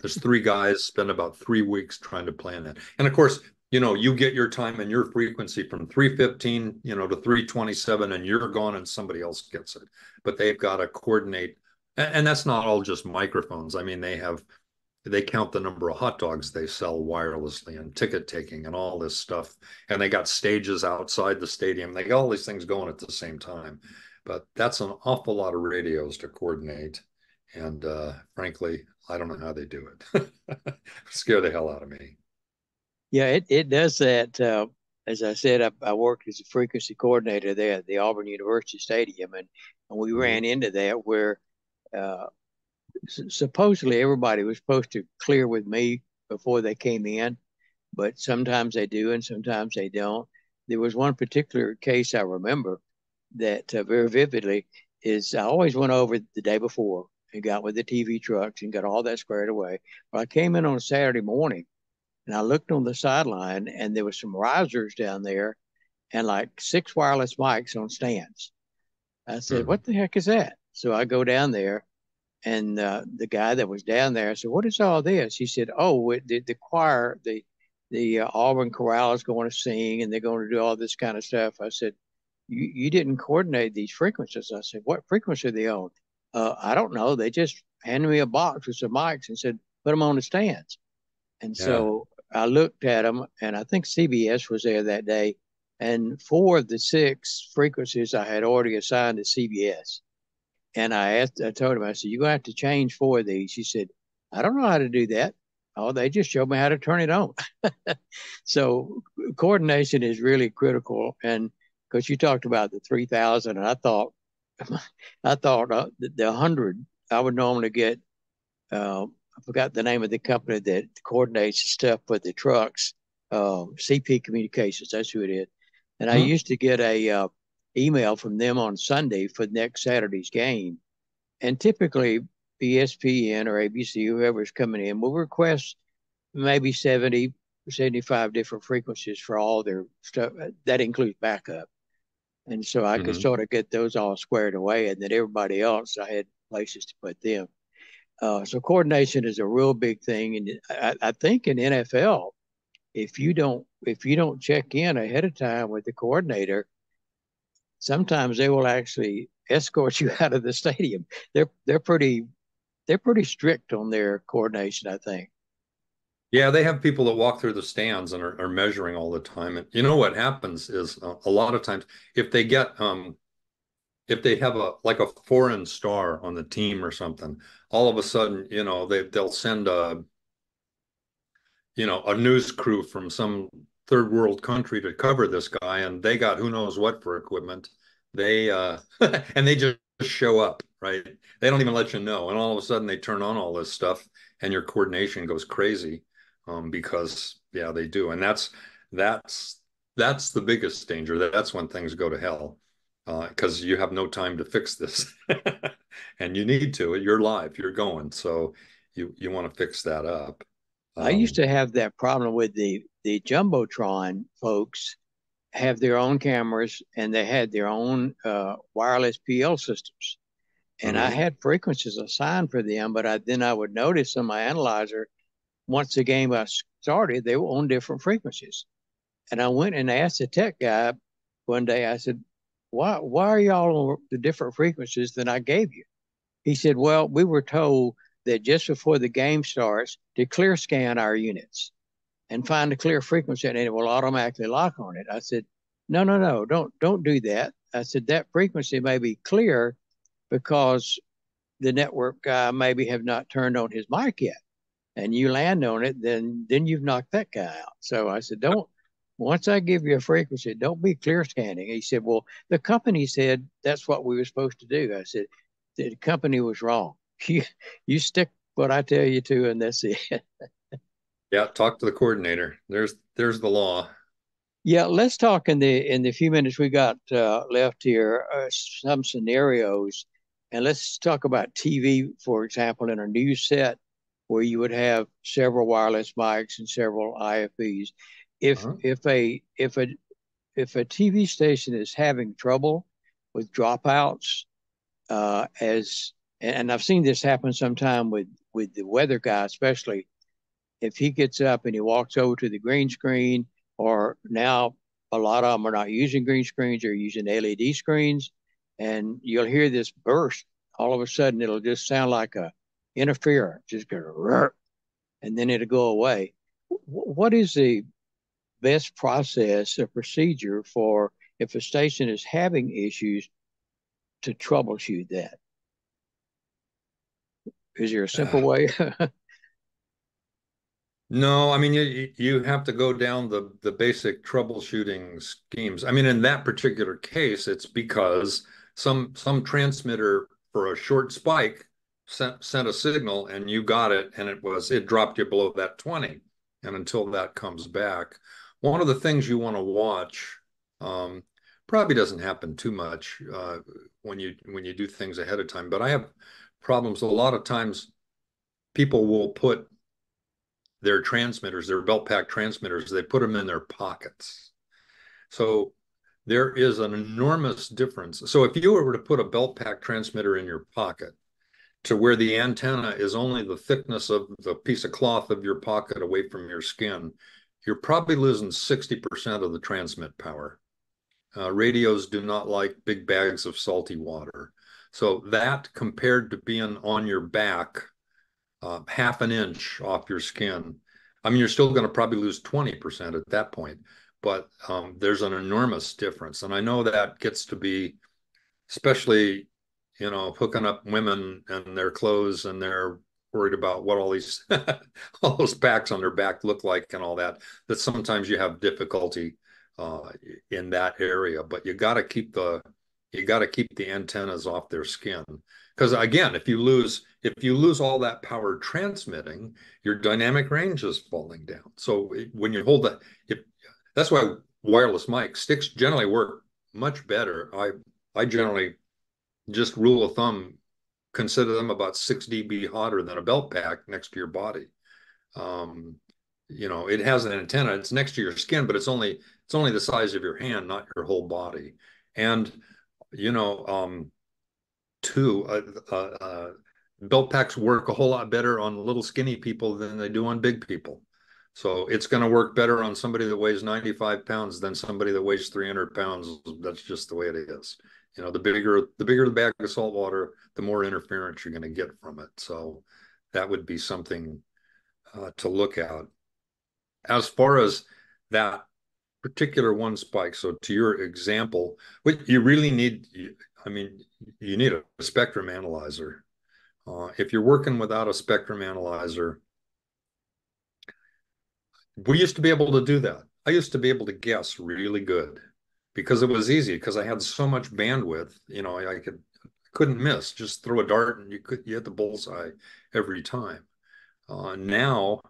There's three guys spend about three weeks trying to plan that. And of course, you know, you get your time and your frequency from 315, you know, to 327, and you're gone and somebody else gets it. But they've got to coordinate. And that's not all just microphones. I mean, they have they count the number of hot dogs they sell wirelessly and ticket taking and all this stuff. And they got stages outside the stadium. They got all these things going at the same time. But that's an awful lot of radios to coordinate. And uh, frankly, I don't know how they do it. Scare the hell out of me. Yeah, it, it does that. Uh, as I said, I, I, worked as a frequency coordinator there at the Auburn University Stadium, and, and we mm-hmm. ran into that where uh, supposedly everybody was supposed to clear with me before they came in, but sometimes they do and sometimes they don't. There was one particular case I remember that uh, very vividly is I always went over the day before and got with the TV trucks and got all that squared away. But I came in on a Saturday morning and I looked on the sideline and there was some risers down there and like six wireless mics on stands. I said, mm-hmm. "What the heck is that?" So I go down there and uh, the guy that was down there said, "What is all this?" He said, "Oh, it, the, the choir, the the uh, Auburn Chorale is going to sing, and they're going to do all this kind of stuff." I said, "You you didn't coordinate these frequencies." I said, "What frequency are they on?" Uh, I don't know. They just handed me a box with some mics and said, "Put them on the stands." And yeah. so I looked at them, and I think CBS was there that day. And four of the six frequencies I had already assigned to CBS. And I asked, I told him, I said, you're going to have to change four of these. He said, I don't know how to do that. Oh, they just showed me how to turn it on. so coordination is really critical. And because you talked about the 3000 and I thought, I thought uh, the, the 100, I would normally get, uh, I forgot the name of the company that coordinates the stuff for the trucks, uh, CP Communications, that's who it is. And I mm-hmm. used to get a, uh, email from them on Sunday for next Saturday's game. And typically, ESPN or ABC, whoever's coming in, will request maybe 70 75 different frequencies for all their stuff. That includes backup. And so I mm-hmm. could sort of get those all squared away. And then everybody else, I had places to put them. Uh, so coordination is a real big thing. And I, I think in NFL, if you don't if you don't check in ahead of time with the coordinator, sometimes they will actually escort you out of the stadium. They're they're pretty they're pretty strict on their coordination, I think. Yeah, they have people that walk through the stands and are, are measuring all the time. And you know what happens is uh, a lot of times if they get um if they have a like a foreign star on the team or something, all of a sudden, you know, they they'll send a you know a news crew from some third world country to cover this guy and they got who knows what for equipment. They uh and they just show up, right? They don't even let you know. And all of a sudden they turn on all this stuff and your coordination goes crazy um, because yeah, they do, and that's that's that's the biggest danger. That's when things go to hell because uh, you have no time to fix this, and you need to. You're live. You're going. So you you want to fix that up. Um, I used to have that problem with the the jumbotron folks have their own cameras and they had their own uh, wireless PL systems. And mm-hmm. I had frequencies assigned for them, but I, then I would notice on my analyzer once the game got started, they were on different frequencies. And I went and asked the tech guy one day, I said, why, why are y'all on the different frequencies than I gave you? He said, well, we were told that just before the game starts to clear scan our units and find a clear frequency and it will automatically lock on it. I said, no, no, no, don't, don't do that. I said, that frequency may be clear because the network guy maybe have not turned on his mic yet and you land on it, then then you've knocked that guy out. So I said, don't. Once I give you a frequency, don't be clear scanning. He said, well, the company said that's what we were supposed to do. I said, the company was wrong. You you stick what I tell you to, and that's it. yeah, talk to the coordinator. There's there's the law. Yeah, let's talk in the in the few minutes we got uh, left here. Uh, some scenarios, and let's talk about TV, for example, in a news set where you would have several wireless mics and several IFBs. If uh-huh. if a if a if a TV station is having trouble with dropouts, uh, as and I've seen this happen sometime with with the weather guy, especially if he gets up and he walks over to the green screen, or now a lot of them are not using green screens; they're using LED screens, and you'll hear this burst. All of a sudden, it'll just sound like a interfere, just go, and then it'll go away. What is the best process or procedure for if a station is having issues to troubleshoot that? Is there a simple uh, way? no, I mean you you have to go down the the basic troubleshooting schemes. I mean, in that particular case, it's because some some transmitter for a short spike sent sent a signal and you got it and it was it dropped you below that 20 and until that comes back one of the things you want to watch um, probably doesn't happen too much uh, when you when you do things ahead of time but i have problems a lot of times people will put their transmitters their belt pack transmitters they put them in their pockets. So there is an enormous difference. So if you were to put a belt pack transmitter in your pocket to where the antenna is only the thickness of the piece of cloth of your pocket away from your skin, you're probably losing 60% of the transmit power. Uh, radios do not like big bags of salty water. So that compared to being on your back, uh, half an inch off your skin, I mean, you're still going to probably lose 20% at that point, but um, there's an enormous difference. And I know that gets to be, especially you know, hooking up women and their clothes and they're worried about what all these all those packs on their back look like and all that that sometimes you have difficulty uh, in that area. But you got to keep the you got to keep the antennas off their skin. Because again if you lose if you lose all that power transmitting your dynamic range is falling down. So when you hold that if that's why wireless mic sticks generally work much better. I i generally just rule of thumb, consider them about six dB hotter than a belt pack next to your body. Um, you know, it has an antenna. It's next to your skin, but it's only it's only the size of your hand, not your whole body. And you know, um, two, uh, uh, uh, belt packs work a whole lot better on little skinny people than they do on big people. So it's going to work better on somebody that weighs 95 pounds than somebody that weighs 300 pounds. That's just the way it is. You know, the bigger the bigger the bag of salt water, the more interference you're going to get from it. So that would be something uh, to look at. As far as that particular one spike, so to your example, what you really need, I mean, you need a spectrum analyzer. Uh, if you're working without a spectrum analyzer, we used to be able to do that. I used to be able to guess really good because it was easy because I had so much bandwidth. You know, I, I could couldn't miss. Just throw a dart and you could you hit the bullseye every time. Uh, now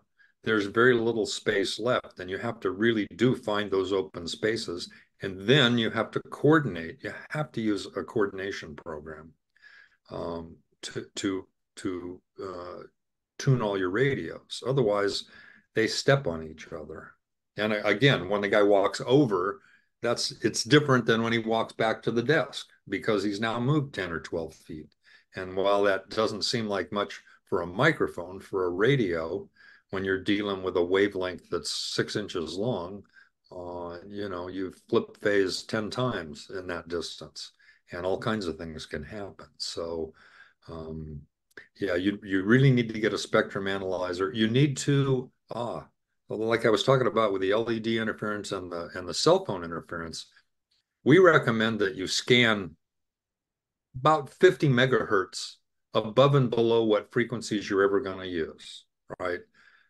there's very little space left, and you have to really do find those open spaces, and then you have to coordinate. You have to use a coordination program um, to to to uh, tune all your radios. Otherwise, they step on each other. And again, when the guy walks over, that's it's different than when he walks back to the desk because he's now moved 10 or 12 feet. And while that doesn't seem like much for a microphone, for a radio, when you're dealing with a wavelength that's six inches long, uh, you know, you flip phase 10 times in that distance and all kinds of things can happen. So, um, yeah, you, you really need to get a spectrum analyzer. You need to ah, like I was talking about with the LED interference and the and the cell phone interference, we recommend that you scan about 50 megahertz above and below what frequencies you're ever going to use, right?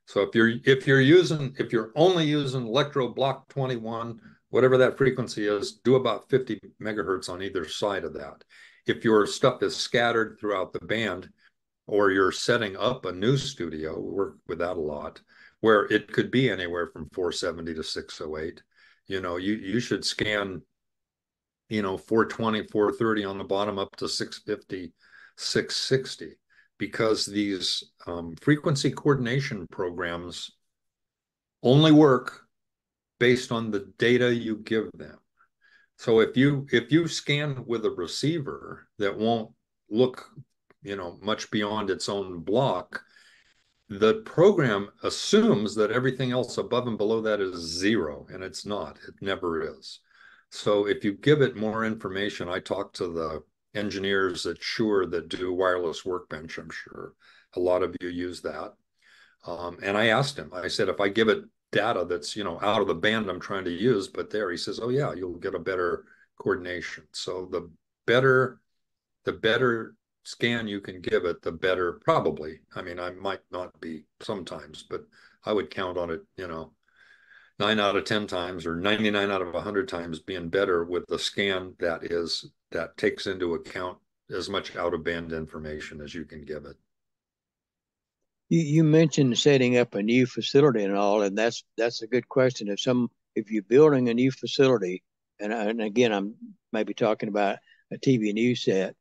So if you're if you're using if you're only using Lectro block 21, whatever that frequency is, do about 50 megahertz on either side of that. If your stuff is scattered throughout the band, or you're setting up a new studio, we work with that a lot where it could be anywhere from 470 to 608 you know you you should scan you know 420 430 on the bottom up to 650 660 because these um, frequency coordination programs only work based on the data you give them. So if you if you scan with a receiver that won't look you know much beyond its own block the program assumes that everything else above and below that is zero, and it's not. It never is. So if you give it more information, I talked to the engineers at Shure that do wireless workbench, I'm sure a lot of you use that. Um, and I asked him, I said, if I give it data that's, you know, out of the band I'm trying to use, but there, he says, oh yeah, you'll get a better coordination. So the better, the better scan you can give it, the better probably. I mean, I might not be sometimes, but I would count on it, you know, nine out of 10 times or 99 out of 100 times being better with the scan that is, that takes into account as much out of band information as you can give it. You, you mentioned setting up a new facility and all, and that's that's a good question. If some if you're building a new facility, and, and again, I'm maybe talking about a TV news set,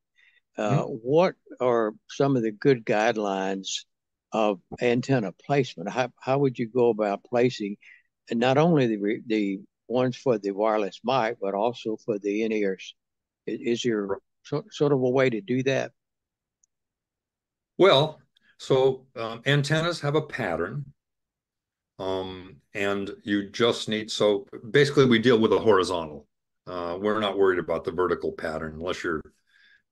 uh, mm-hmm. What are some of the good guidelines of antenna placement? How, how would you go about placing and not only the the ones for the wireless mic, but also for the in ears? Is, is there so, sort of a way to do that? Well, so um, antennas have a pattern, um, and you just need so basically we deal with a horizontal. Uh, we're not worried about the vertical pattern unless you're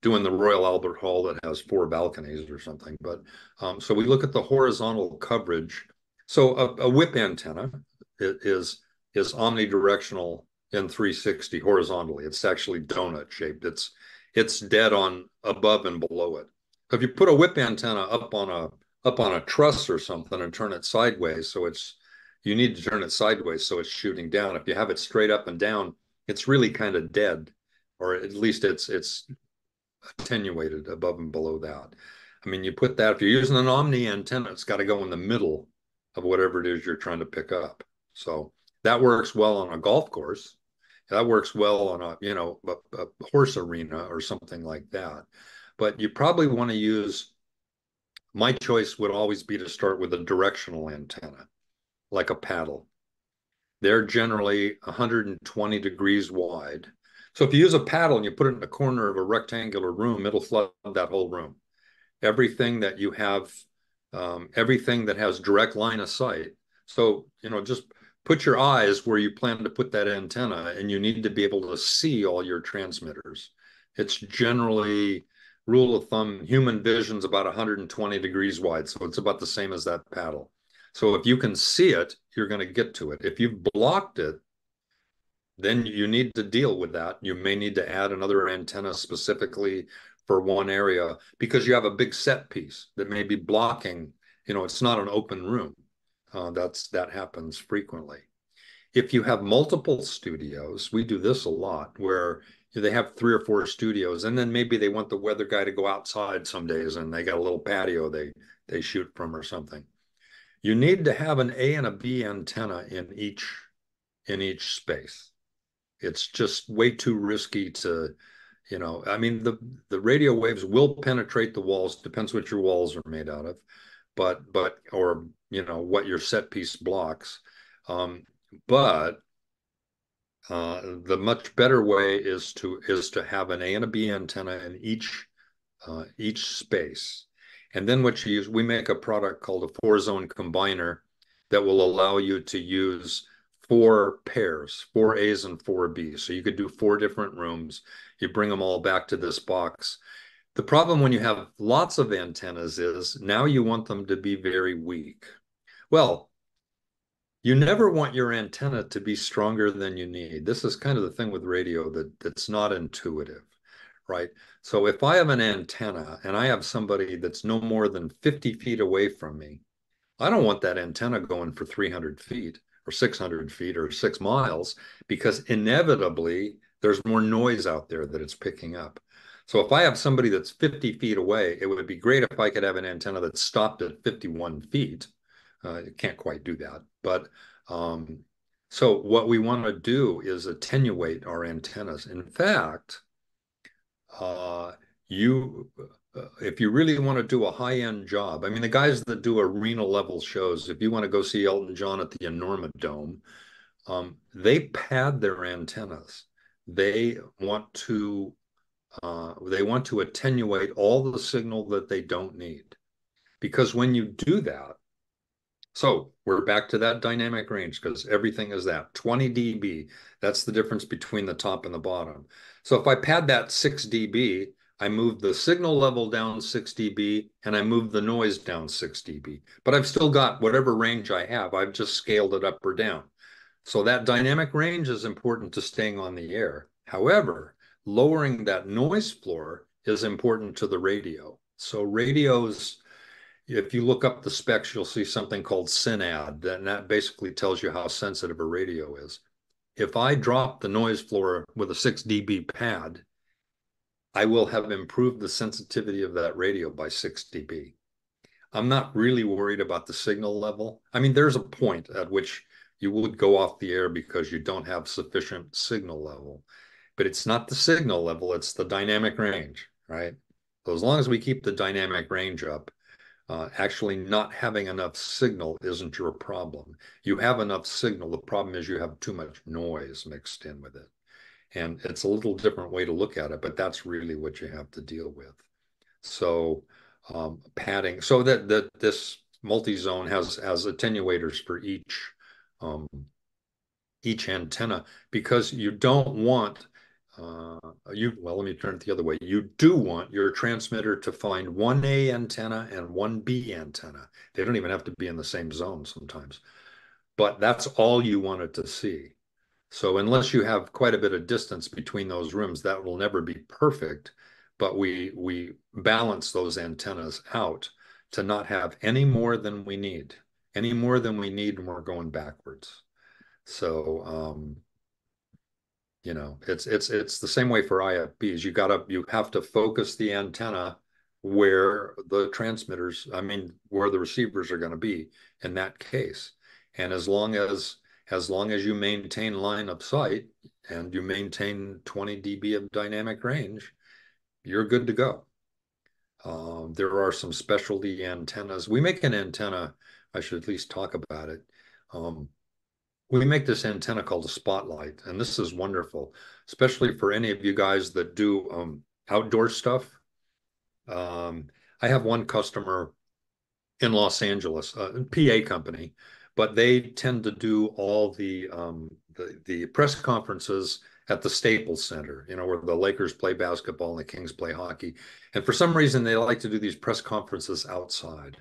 doing the Royal Albert Hall that has four balconies or something. But um, so we look at the horizontal coverage. So a, a whip antenna is is omnidirectional in 360 horizontally. It's actually donut shaped. It's it's dead on above and below it. If you put a whip antenna up on a up on a truss or something and turn it sideways, so it's you need to turn it sideways so it's shooting down. If you have it straight up and down, it's really kind of dead, or at least it's it's attenuated above and below that. I mean, you put that, if you're using an Omni antenna, it's got to go in the middle of whatever it is you're trying to pick up. So that works well on a golf course. That works well on a, you know, a, a horse arena or something like that. But you probably want to use, my choice would always be to start with a directional antenna. like a paddle. They're generally 120 degrees wide. So if you use a paddle and you put it in the corner of a rectangular room, it'll flood that whole room. Everything that you have, um, everything that has direct line of sight. So, you know, just put your eyes where you plan to put that antenna and you need to be able to see all your transmitters. It's generally rule of thumb, human vision's about 120 degrees wide. So it's about the same as that paddle. So if you can see it, you're going to get to it. If you've blocked it, then you need to deal with that. You may need to add another antenna specifically for one area because you have a big set piece that may be blocking, you know, it's not an open room. Uh, that's that happens frequently. If you have multiple studios, we do this a lot where they have three or four studios and then maybe they want the weather guy to go outside some days and they got a little patio they they shoot from or something you need to have an a and a b antenna in each in each space it's just way too risky to you know i mean the the radio waves will penetrate the walls depends what your walls are made out of but but or you know what your set piece blocks um, but uh, the much better way is to is to have an A and a B antenna in each uh, each space, and then what you use. We make a product called a four zone combiner that will allow you to use four pairs, four A's and four B's. So you could do four different rooms. You bring them all back to this box. The problem when you have lots of antennas is now you want them to be very weak. Well, you never want your antenna to be stronger than you need. This is kind of the thing with radio that that's not intuitive, right? So if I have an antenna and I have somebody that's no more than 50 feet away from me, I don't want that antenna going for 300 feet or 600 feet or six miles because inevitably there's more noise out there that it's picking up. So if I have somebody that's 50 feet away, it would be great if I could have an antenna that stopped at 51 feet uh, it can't quite do that. But um, so what we want to do is attenuate our antennas. In fact, uh, you if you really want to do a high-end job, I mean, the guys that do arena level shows, if you want to go see Elton John at the Enorma Dome, um, they pad their antennas. They want to uh, they want to attenuate all the signal that they don't need, because when you do that, so we're back to that dynamic range because everything is that 20 dB. That's the difference between the top and the bottom. So if I pad that 6 dB, I move the signal level down 6 dB and I move the noise down 6 dB. But I've still got whatever range I have. I've just scaled it up or down. So that dynamic range is important to staying on the air. However, lowering that noise floor is important to the radio. So radios if you look up the specs, you'll see something called SINAD, and that basically tells you how sensitive a radio is. If I drop the noise floor with a 6 dB pad, I will have improved the sensitivity of that radio by 6 dB. I'm not really worried about the signal level. I mean, there's a point at which you would go off the air because you don't have sufficient signal level, but it's not the signal level, it's the dynamic range, right? So as long as we keep the dynamic range up, uh, actually not having enough signal isn't your problem. You have enough signal. The problem is you have too much noise mixed in with it. And it's a little different way to look at it, but that's really what you have to deal with. So um, padding, so that, that this multi-zone has, has attenuators for each um, each antenna because you don't want uh, you well, let me turn it the other way. You do want your transmitter to find one A antenna and one B antenna. They don't even have to be in the same zone sometimes, but that's all you want it to see. So unless you have quite a bit of distance between those rooms, that will never be perfect. But we we balance those antennas out to not have any more than we need, any more than we need when we're going backwards. So um, you know it's it's it's the same way for ifbs you gotta you have to focus the antenna where the transmitters i mean where the receivers are going to be in that case and as long as as long as you maintain line of sight and you maintain 20 db of dynamic range you're good to go. Um, there are some specialty antennas. We make an antenna i should at least talk about it. Um, we make this antenna called a spotlight, and this is wonderful, especially for any of you guys that do um, outdoor stuff. Um, I have one customer in Los Angeles, a PA company, but they tend to do all the um, the, the press conferences at the Staples Center, you know, where the Lakers play basketball and the Kings play hockey. And for some reason, they like to do these press conferences outside.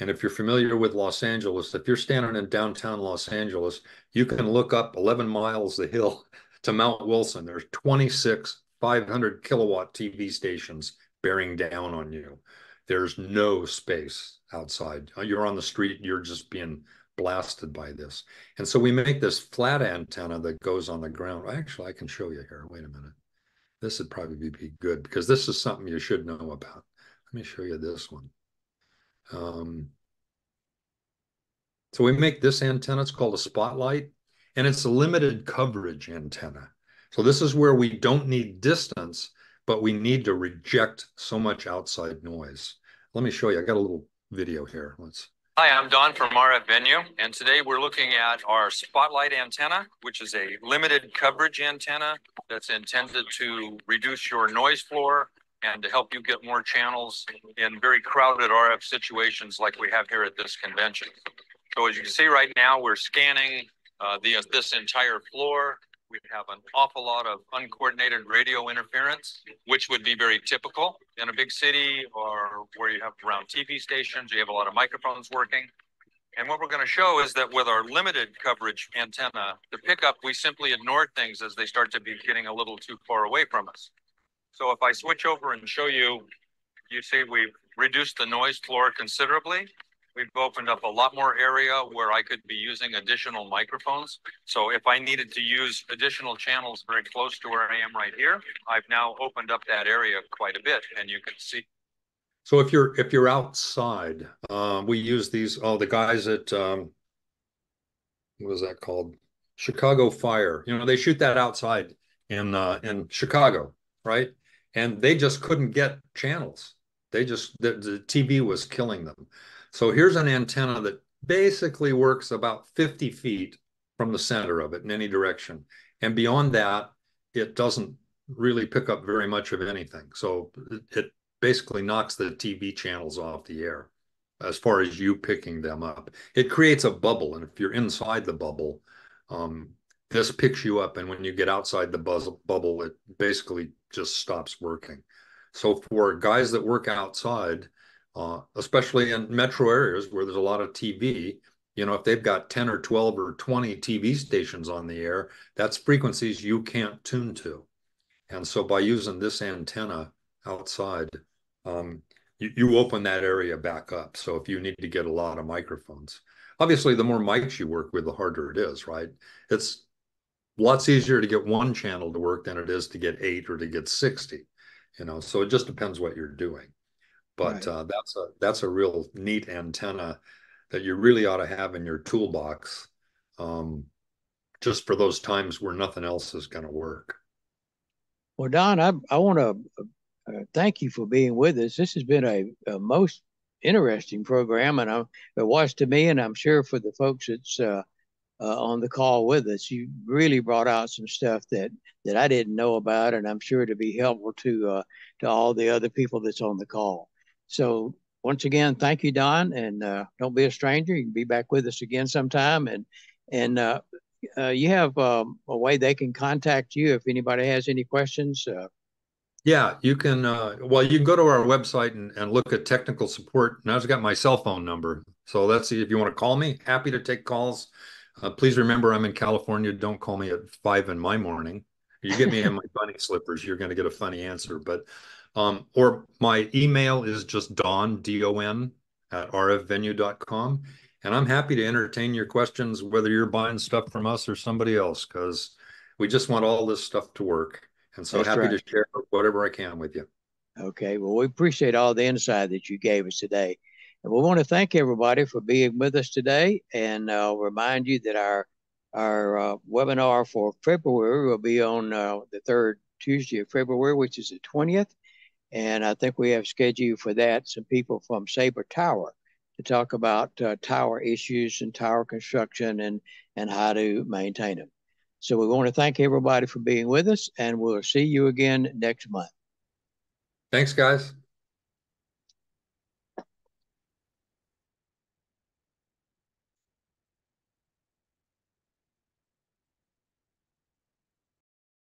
And if you're familiar with Los Angeles, if you're standing in downtown Los Angeles, you can look up 11 miles the hill to Mount Wilson. There's 26 500 kilowatt TV stations bearing down on you. There's no space outside. You're on the street, you're just being blasted by this. And so we make this flat antenna that goes on the ground. Actually, I can show you here. Wait a minute. This would probably be good because this is something you should know about. Let me show you this one. Um, so we make this antenna, it's called a spotlight, and it's a limited coverage antenna. So this is where we don't need distance, but we need to reject so much outside noise. Let me show you. I got a little video here. Let's. Hi, I'm Don from RF Venue, and today we're looking at our spotlight antenna, which is a limited coverage antenna that's intended to reduce your noise floor and to help you get more channels in very crowded RF situations like we have here at this convention. So as you can see right now, we're scanning uh, the, this entire floor we have an awful lot of uncoordinated radio interference, which would be very typical in a big city or where you have around TV stations, you have a lot of microphones working. And what we're going to show is that with our limited coverage antenna, the pickup, we simply ignore things as they start to be getting a little too far away from us. So if I switch over and show you, you see we've reduced the noise floor considerably. We've opened up a lot more area where I could be using additional microphones. So if I needed to use additional channels very close to where I am right here, I've now opened up that area quite a bit and you can see. So if you're if you're outside, um, we use these. Oh, the guys at um, what was that called? Chicago Fire. You know, they shoot that outside in uh, in Chicago, right? And they just couldn't get channels. They just the, the TV was killing them. So here's an antenna that basically works about 50 feet from the center of it in any direction. And beyond that, it doesn't really pick up very much of anything. So it basically knocks the TV channels off the air as far as you picking them up. It creates a bubble. And if you're inside the bubble, um, this picks you up. And when you get outside the buzz, bubble, it basically just stops working. So for guys that work outside, uh, especially in metro areas where there's a lot of TV. You know, if they've got 10 or 12 or 20 TV stations on the air, that's frequencies you can't tune to. And so by using this antenna outside, um, you, you open that area back up. So if you need to get a lot of microphones, obviously, the more mics you work with, the harder it is, right? It's lots easier to get one channel to work than it is to get eight or to get 60, you know, so it just depends what you're doing. But right. uh, that's a that's a real neat antenna that you really ought to have in your toolbox, um, just for those times where nothing else is going to work. Well, Don, I I want to uh, thank you for being with us. This has been a, a most interesting program, and I, it was to me, and I'm sure for the folks that's uh, uh, on the call with us. You really brought out some stuff that that I didn't know about, and I'm sure to be helpful to uh, to all the other people that's on the call. So once again, thank you, Don, and uh, don't be a stranger. You can be back with us again sometime, and and uh, uh, you have um, a way they can contact you if anybody has any questions. Uh. yeah, you can. Uh, well, you can go to our website and, and look at technical support. Now I've got my cell phone number, so let's see if you want to call me. Happy to take calls. Uh, please remember, I'm in California. Don't call me at five in my morning. You get me in my bunny slippers, you're going to get a funny answer. But um, or my email is just don, D-O-N, at rfvenue.com. And I'm happy to entertain your questions, whether you're buying stuff from us or somebody else, because we just want all this stuff to work. And so That's happy right. to share whatever I can with you. Okay. Well, we appreciate all the insight that you gave us today. And we want to thank everybody for being with us today. And I'll remind you that our our uh, webinar for February will be on uh, the third Tuesday of February, which is the 20th. And I think we have scheduled for that some people from Sabre Tower to talk about uh, tower issues and tower construction and, and how to maintain them. So we want to thank everybody for being with us, and we'll see you again next month. Thanks, guys.